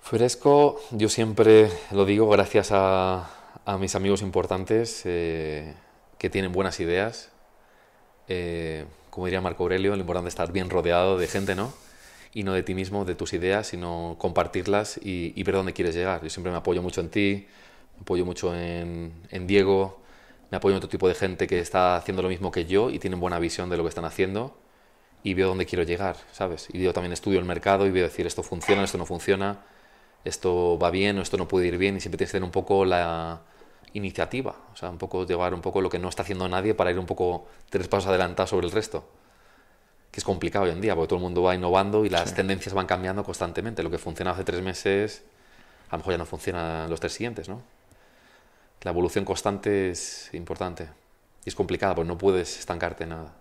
Fresco, yo siempre lo digo gracias a, a mis amigos importantes eh, que tienen buenas ideas. Eh, como diría Marco Aurelio, lo importante es estar bien rodeado de gente, ¿no? Y no de ti mismo, de tus ideas, sino compartirlas y, ver dónde quieres llegar. Yo siempre me apoyo mucho en ti, me apoyo mucho en, en Diego, me apoyo en otro tipo de gente que está haciendo lo mismo que yo y tienen buena visión de lo que están haciendo y veo dónde quiero llegar, ¿sabes? Y yo también estudio el mercado y veo decir esto funciona, esto no funciona, esto va bien o esto no puede ir bien y siempre tienes que tener un poco la, iniciativa, o sea, un poco llevar un poco lo que no está haciendo nadie para ir un poco tres pasos adelantado sobre el resto. Que es complicado hoy en día, porque todo el mundo va innovando y las tendencias van cambiando constantemente. Lo que funciona hace tres meses, a lo mejor ya no funciona los tres siguientes, ¿no? La evolución constante es importante y es complicada, porque no puedes estancarte en nada.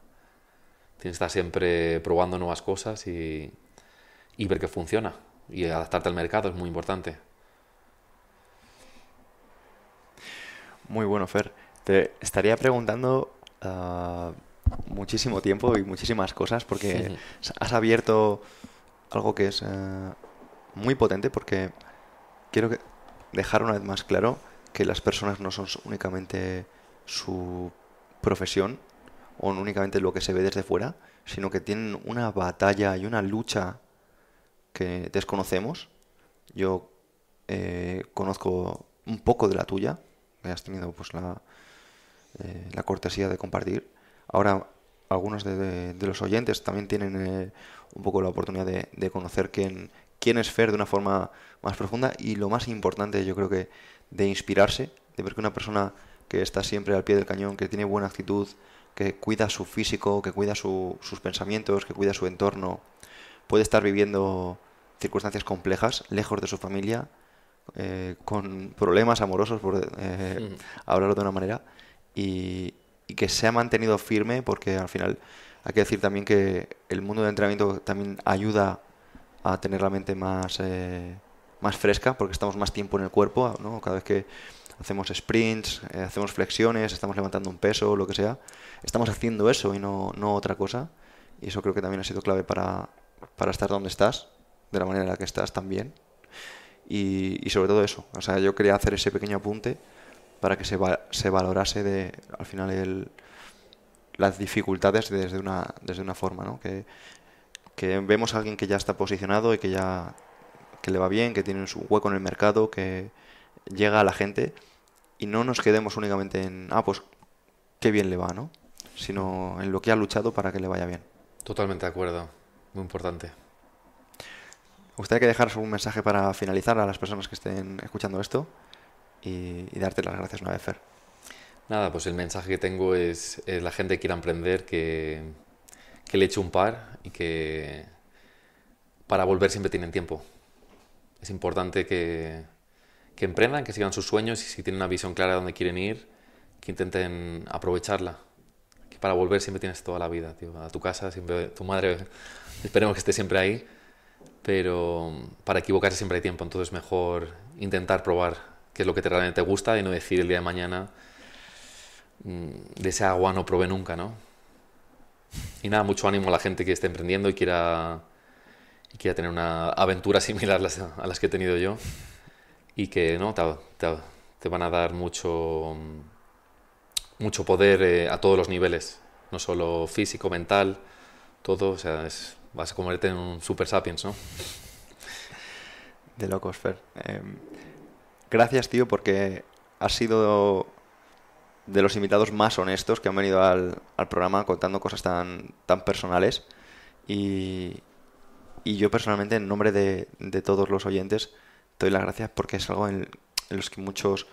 Tienes que estar siempre probando nuevas cosas y, y ver qué funciona. Y adaptarte al mercado es muy importante. Muy bueno, Fer. Te estaría preguntando ah, muchísimo tiempo y muchísimas cosas porque has abierto algo que es eh, muy potente porque quiero dejar una vez más claro que las personas no son únicamente su profesión o únicamente lo que se ve desde fuera, sino que tienen una batalla y una lucha que desconocemos. Yo eh, conozco un poco de la tuya, que has tenido pues la, eh, la cortesía de compartir. Ahora algunos de, los oyentes también tienen eh, un poco la oportunidad de, conocer quién, quién es Fer de una forma más profunda y lo más importante yo creo que de inspirarse, de ver que una persona que está siempre al pie del cañón, que tiene buena actitud, que cuida su físico, que cuida sus pensamientos, que cuida su entorno, puede estar viviendo circunstancias complejas, lejos de su familia, eh, con problemas amorosos, por eh, hablarlo de una manera, y, que se ha mantenido firme porque al final hay que decir también que el mundo del entrenamiento también ayuda a tener la mente más, eh, más fresca porque estamos más tiempo en el cuerpo, ¿no? cada vez que hacemos sprints, hacemos flexiones, estamos levantando un peso, lo que sea, estamos haciendo eso y no, no otra cosa. Y eso creo que también ha sido clave para, para estar donde estás, de la manera en la que estás también. Y, sobre todo eso. O sea, yo quería hacer ese pequeño apunte para que se, se valorase de, al final el, las dificultades desde una, desde una forma, ¿no? Que, que vemos a alguien que ya está posicionado y que ya que le va bien, que tiene su hueco en el mercado, que llega a la gente y no nos quedemos únicamente en, ah, pues qué bien le va, ¿no? Sino en lo que ha luchado para que le vaya bien. Totalmente de acuerdo, muy importante. Me gustaría que dejaras un mensaje para finalizar a las personas que estén escuchando esto y, darte las gracias una vez, Fer. Nada, pues el mensaje que tengo es, la gente que quiera emprender, que, que le eche un par y que para volver siempre tienen tiempo. Es importante que, que emprendan, que sigan sus sueños y si tienen una visión clara de dónde quieren ir, que intenten aprovecharla. Que para volver siempre tienes toda la vida, tío. A tu casa, siempre, tu madre, esperemos que esté siempre ahí, pero para equivocarse siempre hay tiempo, entonces mejor intentar probar qué es lo que te realmente te gusta y no decir el día de mañana mm, de ese agua no probé nunca, ¿no? Y nada, mucho ánimo a la gente que esté emprendiendo y quiera, y quiera tener una aventura similar a las, a las que he tenido yo y que ¿no? te, van a dar mucho, mucho poder eh, a todos los niveles, no solo físico, mental, todo, o sea, es, vas a convertirte en un super sapiens, ¿no? De locos, Fer. Em, gracias, tío, porque has sido de los invitados más honestos que han venido al, al programa contando cosas tan, tan personales y, y yo personalmente, en nombre de, de todos los oyentes, te doy las gracias porque es algo en, los que muchos...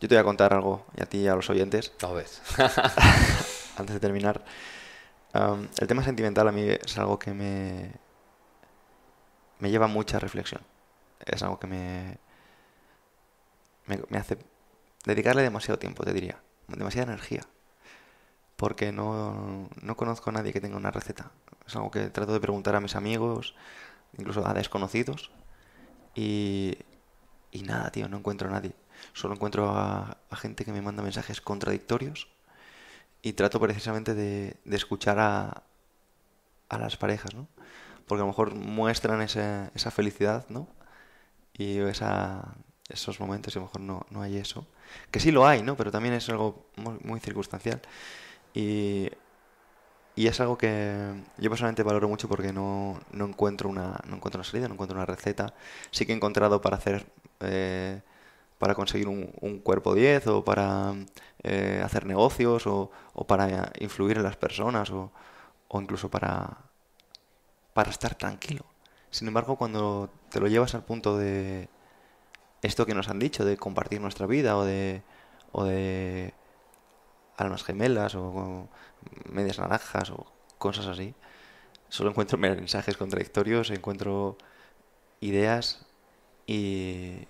Yo te voy a contar algo, y a ti y a los oyentes. A ver. antes de terminar. El tema sentimental a mí es algo que me... Me lleva mucha reflexión. Es algo que me... Me, me hace dedicarle demasiado tiempo, te diría. Demasiada energía. Porque no, no conozco a nadie que tenga una receta. Es algo que trato de preguntar a mis amigos, incluso a desconocidos, y, y nada, tío, no encuentro a nadie. Solo encuentro a, gente que me manda mensajes contradictorios y trato precisamente de, de escuchar a, a las parejas, ¿no? Porque a lo mejor muestran esa, esa felicidad, ¿no? Y esa, esos momentos y a lo mejor no, no hay eso. Que sí lo hay, ¿no? Pero también es algo muy, muy circunstancial. Y y es algo que yo personalmente valoro mucho porque no, no, encuentro una, no encuentro una salida, no encuentro una receta. Sí que he encontrado para hacer, eh, para conseguir un, cuerpo 10 o para eh, hacer negocios o, o, para influir en las personas o, o incluso para, para estar tranquilo. Sin embargo, cuando te lo llevas al punto de esto que nos han dicho, de compartir nuestra vida o de, o de almas gemelas o medias naranjas o cosas así. Solo encuentro mensajes contradictorios, encuentro ideas y,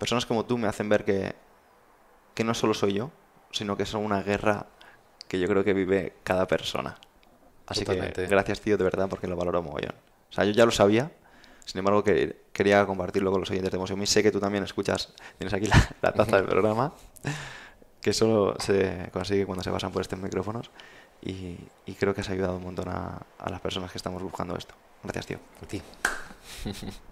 personas como tú me hacen ver que, que no solo soy yo, sino que es una guerra que yo creo que vive cada persona. Así que gracias, tío, de verdad, porque lo valoro mogollón. O sea, yo ya lo sabía, sin embargo, que quería compartirlo con los oyentes de Emoción. Y sé que tú también escuchas, tienes aquí la, la taza del programa que solo se consigue cuando se pasan por estos micrófonos y, y creo que has ayudado un montón a, a las personas que estamos buscando esto. Gracias, tío. A ti.